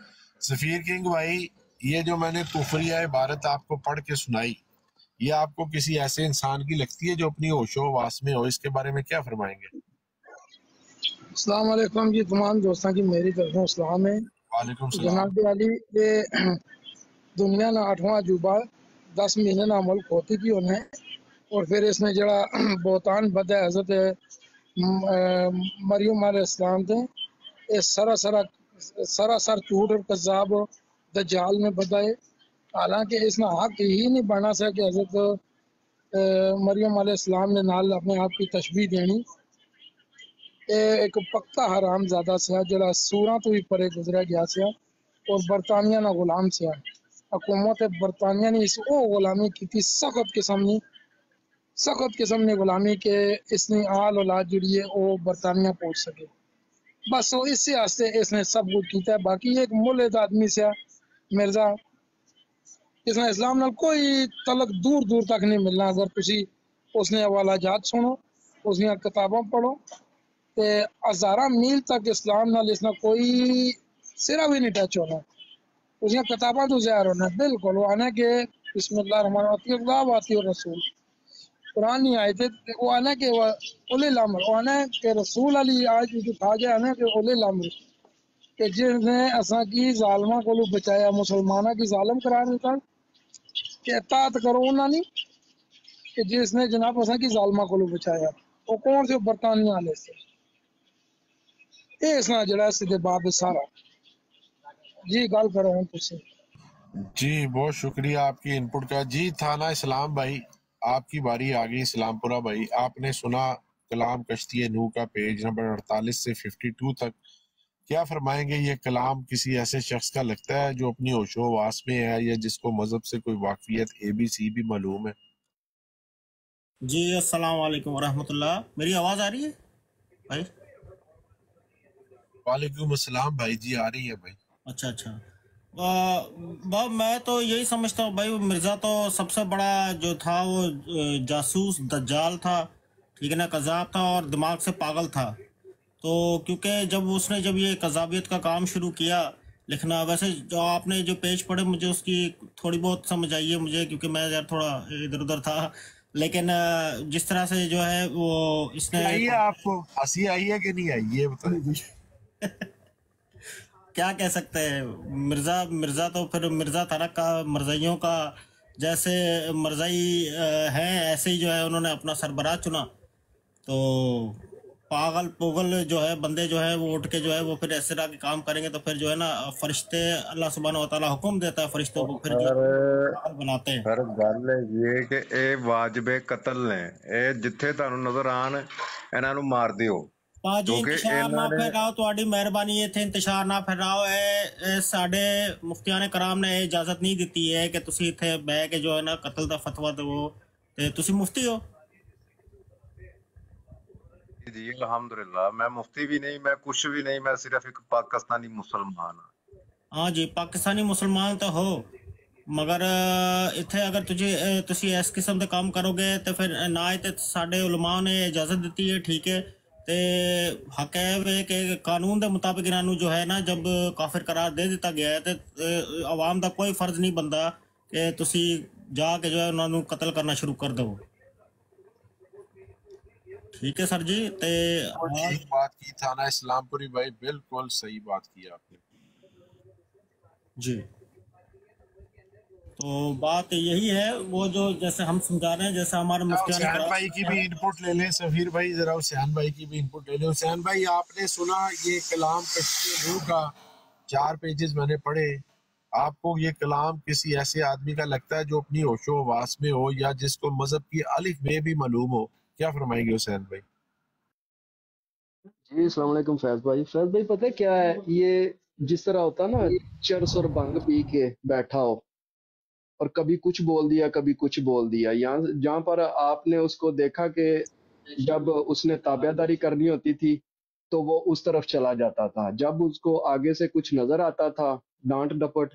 سفیر کنگ بھائی یہ جو میں نے کفریہ عبارت آپ کو پڑھ کے سنائی یہ آپ کو کسی ایسے انسان کی لگتی ہے جو اپنی ہوش و واس میں ہو؟ اس کے بارے میں کیا فرمائیں گے؟ السلام علیکم جی تمام دوستان کی میری طرف اسلام ہے۔ وعلیکم السلام۔ جناب علی یہ دنیا نہ آٹھواں عجوبہ دس مہینے نہ ملک ہوتی تھی انہیں اور پھر اس نے جڑا بہتان بد حضرت مریم علیہ السلام تھے سراسر سراسر جھوٹ اور کذاب دجال میں بدائے حالانکہ اس نے حق ہی نہیں بنا سکا کہ حضرت مریم علیہ السلام نے نال اپنے آپ کی تشبیح دینی۔ اے ایک پکا حرام زیادہ سیا، جڑا سوراں تو بھی پرے گزرا گیا سیا اور برطانیہ نہ غلام سیا۔ حکومت برطانیہ نے اس او غلامی کی تھی سخت قسم نے سخت قسم نے غلامی کے اس نے آل اولاد جڑی ہے او برطانیہ پہنچ سکے۔ بس وہ اس سے اس نے سب کچھ کیتا ہے، باقی ایک ملد آدمی سے مرزا۔ اس نے اسلام نال کوئی تلق دور دور تک نہیں ملنا۔ اگر تسی اس نے حوالہ جات سنو، اس نے کتاباں پڑھو، تے ہزارہ میل تک اسلام نال اس نے کوئی سرا بھی نہیں ٹچ ہونا۔ اس نے کتاباں تو ظاہر ہونا۔ بالکل، وہ آنا کہ بسم اللہ الرحمن الرحیم اللہ واتی رسول قرآن نہیں آئے تھے وہ آنا کہ اولی الامر، وہ آنا کہ رسول علی آج جو تھا گیا آنا کہ اولی الامر۔ کہ جس نے اساں کی ظالمہ کو لو بچایا مسلمانہ کی ظالم قرار دیتا، کہ اطاعت کرو انہاں نہیں کہ جس نے جناب اساں کی ظالمہ کو لو بچایا۔ وہ کون سے برطانیہ والے سے اے اسنا جڑا سیدھے باب سارا۔ جی گل کرو ہوں تسی۔ جی بہت شکریہ آپ کی انپٹ کا۔ جی تھانہ اسلام بھائی۔ آپ کی باری آگئی اسلام پورا بھائی۔ آپ نے سنا کلام کشتی نو کا پیج نمبر اڑتالیس سے ففٹی ٹو تک۔ کیا فرمائیں گے یہ کلام کسی ایسے شخص کا لگتا ہے جو اپنی ہوش و واس میں ہے یا جس کو مذہب سے کوئی واقفیت اے بی سی بھی معلوم ہے؟ جی السلام علیکم ورحمۃ اللہ۔ میری آواز آ رہی ہے؟ بھائی؟ وعلیکم السلام بھائی جی آ رہی ہے بھائی۔ اچھا اچھا۔ میں تو یہی سمجھتا ہوں بھائی مرزا تو سب سے بڑا جو تھا وہ جاسوس دجال تھا ٹھیک ہے نا قذاب تھا اور دماغ سے پاگل تھا۔ تو کیونکہ جب اس نے جب یہ قذابیت کا کام شروع کیا لکھنا ویسے جو آپ نے جو پیج پڑھے مجھے اس کی تھوڑی بہت سمجھ آئی ہے مجھے کیونکہ میں یار تھوڑا ادھر ادھر تھا۔ لیکن جس طرح سے جو ہے وہ اس نے آپ کو؟ ہنسی آئی ہے کہ نہیں آئی؟ یہ بتائیں۔ کیا کہہ سکتے ہیں؟ مرزا مرزا تو پھر مرزا ترک کا مرزائیوں کا جیسے مرزائی ہیں ایسے ہی جو ہے انہوں نے اپنا سربراہ چنا۔ تو پاگل پوگل جو ہے بندے جو ہے وہ اٹھ کے جو ہے وہ پھر ایسے طرح کے کام کریں گے تو پھر جو ہے نا فرشتے اللہ سبحانہ و تعالیٰ حکم دیتا ہے فرشتوں کو پھر جو بناتے ہیں۔ سر گل یہ کہ اے واجب قتل نے اے جتھے تانوں نظر آن انہاں نو مار دیو۔ انتشار نہ پھیلاؤ تہاڈی مہربانی یہ تھے انتشار نہ پھیلاؤ اے ساڈے مفتیان کرام نے اجازت نہیں دیتی ہے کہ تسی ایتھے بہ کے جو ہے نا قتل دا فتوی دو تے تسی مفتی ہو جی الحمدللہ میں مفتی بھی نہیں میں کچھ بھی نہیں میں صرف ایک پاکستانی مسلمان ہاں ہاں جی پاکستانی مسلمان تو ہو مگر اتھے اگر تجھے تسی اس قسم دے کام کرو گے تے پھر نہ تے ساڈے علماء نے اجازت دیتی ہے ٹھیک ہے تے حق ہے کہ قانون دے مطابق انہوں جو ہے نا جب کافر قرار دے دیتا گیا ہے تے عوام دا کوئی فرض نہیں بندا کہ تسی جا کے جو ہے انہوں قتل کرنا شروع کر دو ٹھیک ہے سر جی تے بات کی تھانہ اسلام پوری بھائی بالکل صحیح بات کی آپ نے جی تو بات یہی ہے وہ جو جیسے ہم سمجھا رہے ہیں جیسے ہمارے مسکران بھائی کی بھی انپوٹ لے لیں سفیر بھائی ذرا حسین بھائی کی بھی انپوٹ لے لیں۔ حسین بھائی آپ نے سنا یہ کلام روح کا چار پیجز میں نے پڑھے۔ آپ کو یہ کلام کسی ایسے آدمی کا لگتا ہے جو اپنی ہوش و واس میں ہو یا جس کو مذہب کی الف بے بھی معلوم ہو۔ کیا فرمائیں گے حسین بھائی؟ جی السلام علیکم فیض بھائی۔ فیض بھائی پتہ کیا ہے؟ یہ جس طرح ہوتا نا چرس اور بنگ پی کے بیٹھا ہو۔ اور کبھی کچھ بول دیا کبھی کچھ بول دیا۔ جہاں پر آپ نے اس کو دیکھا کہ جب اس نے تابع داری کرنی ہوتی تھی تو وہ اس طرف چلا جاتا تھا۔ جب اس کو آگے سے کچھ نظر آتا تھا ڈانٹ ڈپٹ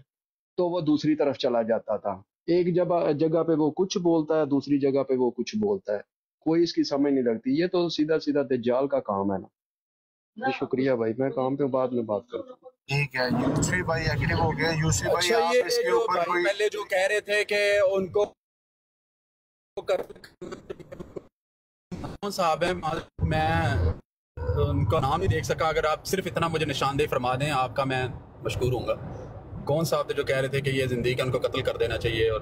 تو وہ دوسری طرف چلا جاتا تھا۔ ایک جب جگہ پہ وہ کچھ بولتا ہے دوسری جگہ پہ وہ کچھ بولتا ہے۔ کوئی اس کی سمجھ نہیں لگتی۔ یہ تو سیدھا سیدھا دجال کا کام ہے نا۔ شکریہ بھائی میں کام پہ بعد میں بات کرتا ہوں۔ اچھا، پہلے جو کہہ رہے تھے کہ ان کو صاحب میں ان کا نام نہیں دیکھ سکا اگر آپ صرف اتنا مجھے نشاندہی فرما دیں آپ کا میں مشکور ہوں گا۔ کون صاحب تھے جو کہہ رہے تھے کہ یہ زندگی کا ان کو قتل کر دینا چاہیے اور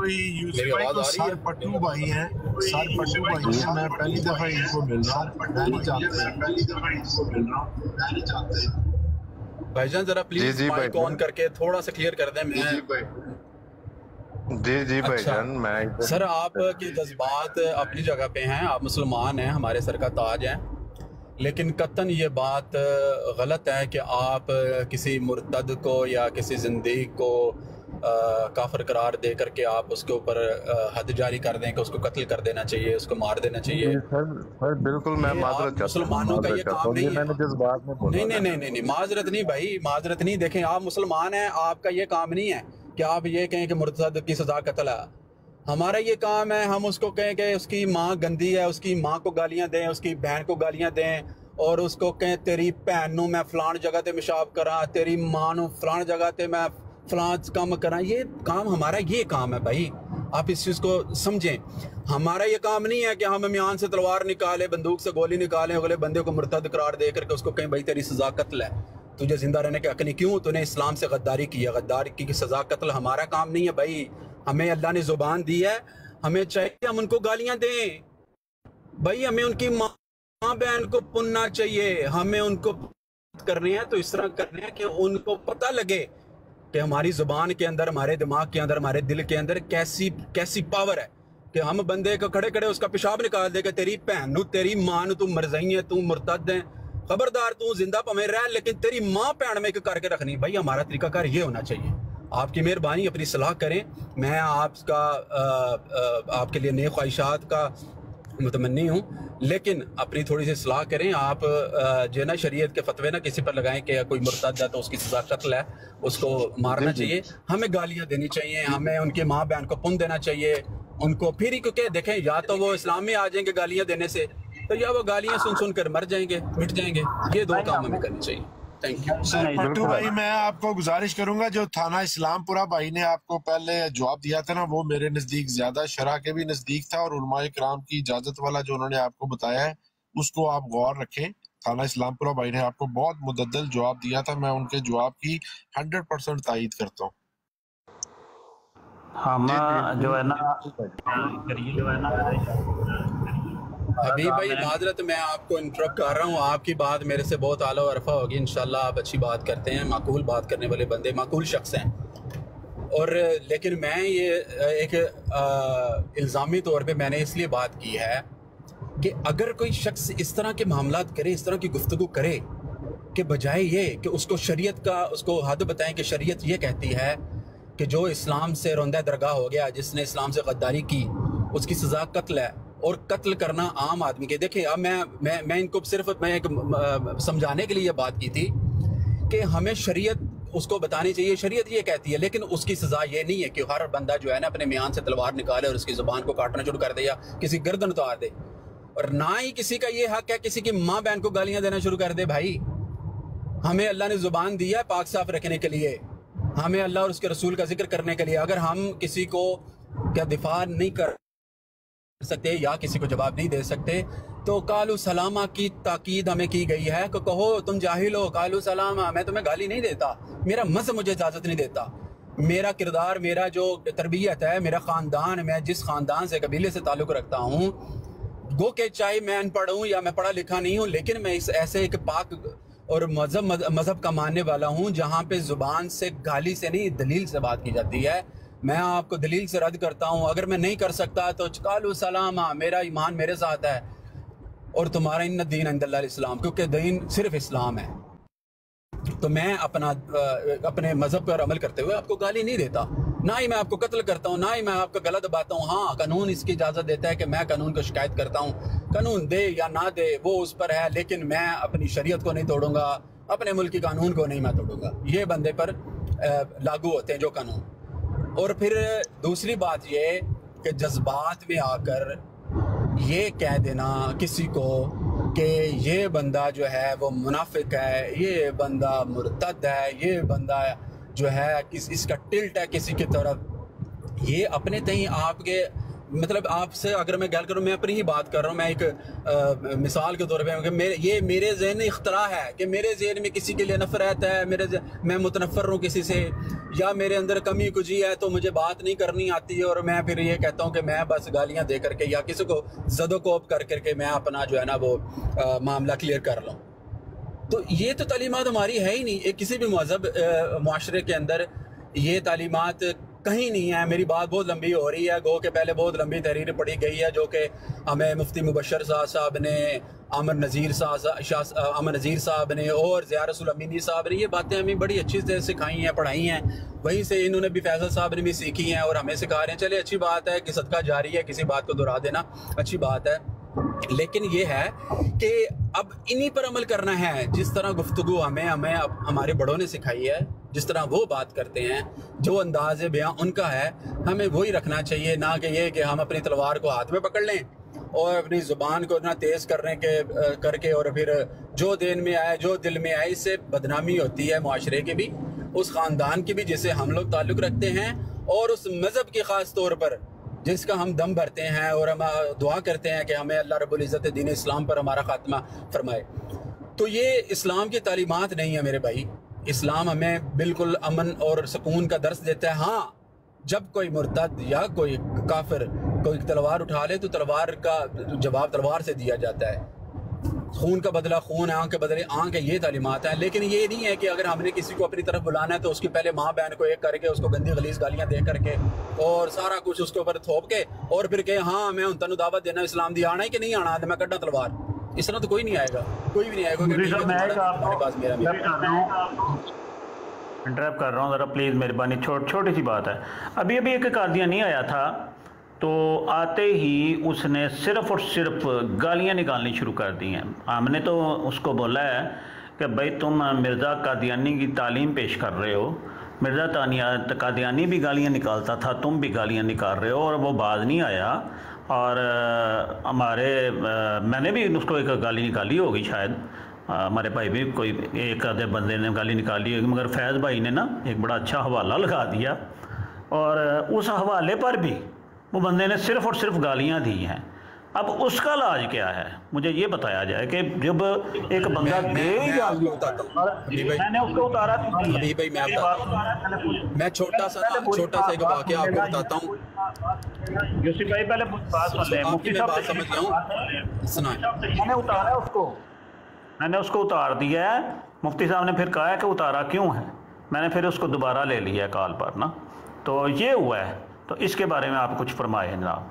سر بھائی جان ذرا پلیز مائک آن کر کے تھوڑا سا کلیئر کر دیں میں جی جی بھائی۔ جی، جی اچھا۔ جان میں سر آپ کے جذبات اپنی جگہ پہ ہیں آپ مسلمان ہیں ہمارے سر کا تاج ہیں لیکن قطن یہ بات غلط ہے کہ آپ کسی مرتد کو یا کسی زندگی کو کافر قرار دے کر کے آپ اس کے اوپر حد جاری کر دیں کہ اس کو قتل کر دینا چاہیے اس کو مار دینا چاہیے۔ بالکل میں معذرت مسلمانوں کا یہ کام نہیں ہے۔ نہیں نہیں نہیں معذرت نہیں بھائی معذرت نہیں۔ دیکھیں آپ مسلمان ہیں آپ کا یہ کام نہیں ہے کہ آپ یہ کہیں کہ مرتد کی سزا قتل ہے۔ ہمارا یہ کام ہے ہم اس کو کہیں کہ اس کی ماں گندی ہے اس کی ماں کو گالیاں دیں اس کی بہن کو گالیاں دیں اور اس کو کہیں تیری بھن میں فلان جگہ تے مشاب کرا تیری ماں نو فلان جگہ تے میں فلاں کام کرا یہ کام ہمارا یہ کام ہے بھائی۔ آپ اس چیز کو سمجھیں۔ ہمارا یہ کام نہیں ہے کہ ہم امیان سے تلوار نکالیں، بندوق سے گولی نکالیں، اگلے بندے کو مرتد قرار دے کر کے اس کو کہیں بھائی تیری سزا قتل ہے۔ تجھے زندہ رہنے کے حق نہیں، کیوں؟ تو نے اسلام سے غداری کی ہے۔ غداری کی سزا قتل ہمارا کام نہیں ہے بھائی۔ ہمیں اللہ نے زبان دی ہے، ہمیں چاہیے ہم ان کو گالیاں دیں۔ بھائی، ہمیں ان کی ماں بہن کو پننا چاہیے۔ ہمیں ان کو کرنے ہیں، تو اس طرح کرنے ہیں کہ ان کو پتہ لگے۔ کہ ہماری زبان کے اندر، ہمارے دماغ کے اندر، ہمارے دل کے اندر کیسی کیسی پاور ہے کہ ہم بندے کو کھڑے کھڑے اس کا پیشاب نکال دے کہ تیری بہن نو تیری ماں نو تو مرزئی ہے تو مرتد ہیں، خبردار تو زندہ پمیں رہ، لیکن تیری ماں بہن میں کر کے رکھنی، بھائی ہمارا طریقہ کار یہ ہونا چاہیے۔ آپ کی مہربانی، اپنی صلاح کریں۔ میں آپ کا آپ کے لیے نئے خواہشات کا متمنی ہوں۔ لیکن اپنی تھوڑی سی صلاح کریں۔ آپ جو ہے نا شریعت کے فتوے نہ کسی پر لگائیں کہ کوئی مرتد ہے تو اس کی سزا قتل ہے اس کو مارنا چاہیے۔ ہمیں گالیاں دینی چاہیے ہمیں ان کے ماں بہن کو پن دینا چاہیے ان کو پھر ہی کیونکہ دیکھیں یا تو وہ اسلام میں آ جائیں گے گالیاں دینے سے تو یا وہ گالیاں سن سن کر مر جائیں گے مٹ جائیں گے۔ یہ دو کام ہمیں کرنے چاہیے۔ تھینک یو پٹو بھائی میں آپ کو گزارش کروں گا جو تھانہ اسلام پورا بھائی نے آپ کو پہلے جواب دیا تھا نا وہ میرے نزدیک زیادہ شرح کے بھی نزدیک تھا اور علماء کرام کی اجازت والا جو انہوں نے آپ کو بتایا ہے اس کو آپ غور رکھیں تھانہ اسلام پورا بھائی نے آپ کو بہت مددل جواب دیا تھا میں ان کے جواب کی ہنڈریڈ پرسینٹ تائید کرتا ہوں ہاں ہم جو ہے نا ابھی بھائی معذرت میں آپ کو انٹرپٹ کر رہا ہوں۔ آپ کی بات میرے سے بہت اعلیٰ و عرفہ ہوگی انشاءاللہ آپ اچھی بات کرتے ہیں معقول بات کرنے والے بندے معقول شخص ہیں۔ اور لیکن میں یہ ایک الزامی طور پہ میں نے اس لیے بات کی ہے کہ اگر کوئی شخص اس طرح کے معاملات کرے اس طرح کی گفتگو کرے کہ بجائے یہ کہ اس کو شریعت کا اس کو حد بتائیں کہ شریعت یہ کہتی ہے کہ جو اسلام سے روندہ درگاہ ہو گیا جس نے اسلام سے غداری کی اس کی سزا قتل ہے اور قتل کرنا عام آدمی کے دیکھیں، اب میں میں میں ان کو صرف میں ایک سمجھانے کے لیے یہ بات کی تھی کہ ہمیں شریعت اس کو بتانی چاہیے۔ شریعت یہ کہتی ہے، لیکن اس کی سزا یہ نہیں ہے کہ ہر بندہ جو ہے نا اپنے میان سے تلوار نکالے اور اس کی زبان کو کاٹنا شروع کر دے یا کسی گردن اتار دے۔ اور نہ ہی کسی کا یہ حق ہے، کسی کی ماں بہن کو گالیاں دینا شروع کر دے، بھائی۔ ہمیں اللہ نے زبان دیا ہے پاک صاف رکھنے کے لیے۔ ہمیں اللہ اور اس کے رسول کا ذکر کرنے کے لیے۔ اگر ہم کسی کو کیا دفاع نہیں کر سکتے یا کسی کو جواب نہیں دے سکتے۔ تو کالو سلامہ کی تاکید ہمیں کی گئی ہے کہ کہو، تم جاہل ہو کالو سلامہ میں تمہیں گالی نہیں دیتا۔ میرا مذہب مجھے اجازت نہیں دیتا۔ میرا کردار، میرا جو تربیت ہے، میرا خاندان، میں جس خاندان سے قبیلے سے تعلق رکھتا ہوں، گو کہ چاہے میں ان پڑھ ہوں یا میں پڑھا لکھا نہیں ہوں، لیکن میں اس ایسے ایک پاک اور مذہب مذہب کا ماننے والا ہوں جہاں پہ زبان سے، گالی سے نہیں، دلیل سے بات کی جاتی ہے۔ میں آپ کو دلیل سے رد کرتا ہوں، اگر میں نہیں کر سکتا تو چکالو سلامہ، میرا ایمان میرے ساتھ ہے۔ اور تمہارا ان دین عند اللہ الاسلام، کیونکہ دین صرف اسلام ہے۔ تو میں اپنا، اپنے مذہب پر عمل کرتے ہوئے آپ کو گالی نہیں دیتا۔ نہ ہی میں آپ کو قتل کرتا ہوں، نہ ہی میں آپ کا غلط دباتا ہوں۔ ہاں قانون اس کی اجازت دیتا ہے کہ میں قانون کو شکایت کرتا ہوں۔ قانون دے یا نہ دے، وہ اس پر ہے، لیکن میں اپنی شریعت کو نہیں توڑوں گا، اپنے ملک کی قانون کو نہیں میں توڑوں گا۔ یہ بندے پر لاگو ہوتے ہیں جو قانون۔ اور پھر دوسری بات یہ کہ جذبات میں آ کر یہ کہہ دینا کسی کو کہ یہ بندہ جو ہے وہ منافق ہے، یہ بندہ مرتد ہے، یہ بندہ جو ہے اس کا ٹلٹ ہے کسی کی طرف۔ یہ اپنے تئیں آپ کے مطلب آپ سے اگر میں گل کروں، میں اپنی ہی بات کر رہا ہوں، میں ایک مثال کے طور پہ یہ میرے ذہن اختراع ہے کہ میرے ذہن میں کسی کے لیے نفرت ہے، میرے میں متنفر ہوں کسی سے، یا میرے اندر کمی کجی ہے تو مجھے بات نہیں کرنی آتی اور میں پھر یہ کہتا ہوں کہ میں بس گالیاں دے کر کے یا کسی کو زد و کوپ کر کر کے میں اپنا جو ہے نا وہ معاملہ کلیئر کر لوں۔ تو یہ تو تعلیمات ہماری ہے ہی نہیں کسی بھی مذہب معاشرے کے اندر یہ تعلیمات کہیں نہیں ہے۔ میری بات بہت لمبی ہو رہی ہے۔ گو کہ پہلے بہت لمبی تحریر پڑھی گئی ہے، جو کہ ہمیں مفتی مبشر صاحب صاحب نے امر نذیر صاحب امر نذیر صاحب نے اور زیار رسول امینی صاحب نے، یہ باتیں ہمیں بڑی اچھی سے سکھائی ہیں، پڑھائی ہیں۔ وہیں سے انہوں نے بھی فیصل صاحب نے بھی سیکھی ہیں اور ہمیں سکھا رہے ہیں۔ چلے اچھی بات ہے کہ صدقہ جاری ہے، کسی بات کو دہرا دینا اچھی بات ہے۔ لیکن یہ ہے کہ اب انہی پر عمل کرنا ہے۔ جس طرح گفتگو ہمیں ہمیں ہمارے بڑوں نے سکھائی ہے، جس طرح وہ بات کرتے ہیں، جو انداز بیاں ان کا ہے، ہمیں وہی رکھنا چاہیے، نہ کہ یہ کہ ہم اپنی تلوار کو ہاتھ میں پکڑ لیں اور اپنی زبان کو اتنا تیز کرنے کے کر کے اور پھر جو دین میں آئے، جو دل میں آئے، اس سے بدنامی ہوتی ہے معاشرے کی بھی، اس خاندان کی بھی، جسے ہم لوگ تعلق رکھتے ہیں اور اس مذہب کی خاص طور پر۔ جس کا ہم دم بھرتے ہیں اور ہم دعا کرتے ہیں کہ ہمیں اللہ رب العزت دین اسلام پر ہمارا خاتمہ فرمائے۔ تو یہ اسلام کی تعلیمات نہیں ہے میرے بھائی۔ اسلام ہمیں بالکل امن اور سکون کا درس دیتا ہے۔ ہاں جب کوئی مرتد یا کوئی کافر کوئی تلوار اٹھا لے تو تلوار کا جواب تلوار سے دیا جاتا ہے۔ خون کا بدلہ خون ہے آنکھ کے بدلے آنکھ ہے یہ تعلیمات ہیں۔ لیکن یہ نہیں ہے کہ اگر ہم نے کسی کو اپنی طرف بلانا ہے تو اس کی پہلے ماں بہن کو ایک کر کے اس کو گندی غلیظ گالیاں دے کر کے اور سارا کچھ اس کے اوپر تھوپ کے اور پھر کہ ہاں میں ان تنو دعوت دینا اسلام دی آنا ہے کہ نہیں آنا؟ میں کٹا تلوار۔ اس طرح تو کوئی نہیں آئے گا۔ کوئی بھی نہیں آئے گا انٹرپ کر رہا ہوں ذرا پلیز مہربانی چھوٹی سی بات ہے۔ ابھی ابھی ایک قادیاں نہیں آیا تھا۔ تو آتے ہی اس نے صرف اور صرف گالیاں نکالنی شروع کر دی ہیں۔ ہم نے تو اس کو بولا ہے کہ بھائی تم مرزا قادیانی کی تعلیم پیش کر رہے ہو۔ مرزا قادیانی بھی گالیاں نکالتا تھا، تم بھی گالیاں نکال رہے ہو اور وہ باز نہیں آیا۔ اور ہمارے میں نے بھی اس کو ایک گالی نکالی ہوگی شاید۔ ہمارے بھائی بھی کوئی ایک آدھے بندے نے گالی نکالی ہوگی، مگر فیض بھائی نے نا ایک بڑا اچھا حوالہ لگا دیا۔ اور اس حوالے پر بھی وہ بندے نے صرف اور صرف گالیاں دی ہیں۔ اب اس کا علاج کیا ہے؟ مجھے یہ بتایا جائے کہ جب ایک بندہ دے میں نے اس کو اتارا میں چھوٹا سا چھوٹا سا ایک واقعہ آپ کو بتاتا ہوں۔ یوسف بھائی پہلے بات سن لیں۔ مفتی صاحب سمجھ گیا میں نے اتارا اس کو۔ میں نے اس کو اتار دیا ہے۔ مفتی صاحب نے پھر کہا ہے کہ اتارا کیوں ہے؟ میں نے پھر اس کو دوبارہ لے لیا ہے کال پر نا؟ تو یہ ہوا ہے۔ تو اس کے بارے میں آپ کچھ فرمائے جناب۔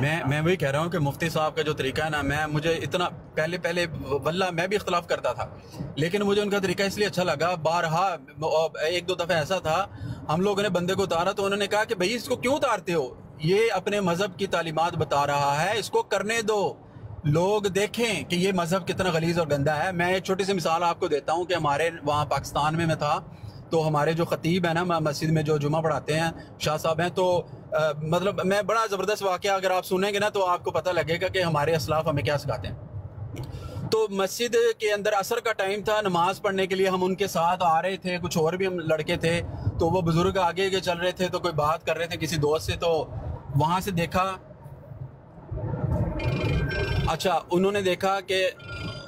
میں میں وہی کہہ رہا ہوں کہ مفتی صاحب کا جو طریقہ ہے نا، میں، مجھے اتنا پہلے پہلے واللہ میں بھی اختلاف کرتا تھا، لیکن مجھے ان کا طریقہ اس لیے اچھا لگا۔ بارہا، ایک دو دفعہ ایسا تھا، ہم لوگوں نے بندے کو اتارا تو انہوں نے کہا کہ بھائی، اس کو کیوں اتارتے ہو؟ یہ اپنے مذہب کی تعلیمات بتا رہا ہے، اس کو کرنے دو۔ لوگ دیکھیں کہ یہ مذہب کتنا غلیظ اور گندہ ہے۔ میں ایک چھوٹی سی مثال آپ کو دیتا ہوں کہ ہمارے وہاں پاکستان میں میں تھا۔ تو ہمارے جو خطیب ہیں نا مسجد میں جو جمعہ پڑھاتے ہیں، شاہ صاحب ہیں، تو مطلب میں بڑا زبردست واقعہ اگر آپ سنیں گے نا، تو آپ کو پتہ لگے گا کہ ہمارے اسلاف ہمیں کیا سکھاتے ہیں۔ تو مسجد کے اندر اثر کا ٹائم تھا، نماز پڑھنے کے لیے ہم ان کے ساتھ آ رہے تھے، کچھ اور بھی ہم لڑکے تھے، تو وہ بزرگ آگے کے چل رہے تھے، تو کوئی بات کر رہے تھے کسی دوست سے، تو وہاں سے دیکھا۔ اچھا انہوں نے دیکھا کہ،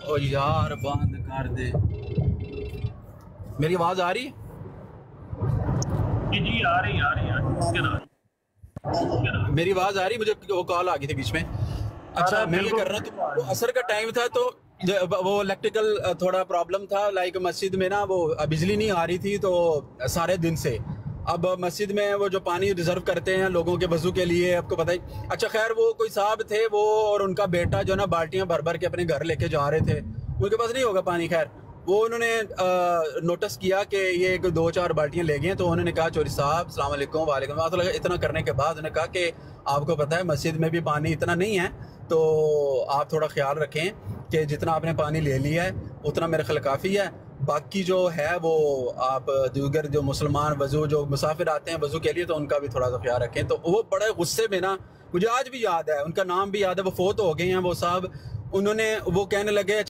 او یار بند کر دے۔ میری آواز آ رہی؟ ہے میری آواز آ رہی؟ مجھے وہ کال آ گئی تھی بیچ میں۔ اچھا میں یہ کر رہا ہوں اثر کا ٹائم تھا تو وہ الیکٹریکل تھوڑا پرابلم تھا۔ لائک مسجد میں نا وہ بجلی نہیں آ رہی تھی تو سارے دن سے۔ اب مسجد میں وہ جو پانی ریزرو کرتے ہیں لوگوں کے وضو کے لیے آپ کو پتہ ہی۔ اچھا خیر وہ کوئی صاحب تھے وہ اور ان کا بیٹا جو نا بالٹیاں بھر بھر کے اپنے گھر لے کے جا رہے تھے۔ ان کے پاس نہیں ہوگا پانی؟ خیر وہ انہوں نے نوٹس کیا کہ یہ دو چار بالٹیاں لے گئیں تو انہوں نے کہا چوری صاحب، السلام علیکم، وعلیکم السلام۔ اتنا کرنے کے بعد انہوں نے کہا کہ آپ کو پتہ ہے مسجد میں بھی پانی اتنا نہیں ہے، تو آپ تھوڑا خیال رکھیں کہ جتنا آپ نے پانی لے لیا ہے، اتنا میرے خیال کافی ہے۔ باقی جو ہے وہ آپ دیگر جو مسلمان، وضو، جو مسافر آتے ہیں وضو کے لیے تو ان کا بھی تھوڑا سا خیال رکھیں۔ تو وہ بڑے غصے میں نا، مجھے آج بھی یاد ہے، ان کا نام بھی یاد ہے، وہ فوت ہو گئے ہیں وہ صاحب۔ انہوں نے وہ کہنے لگے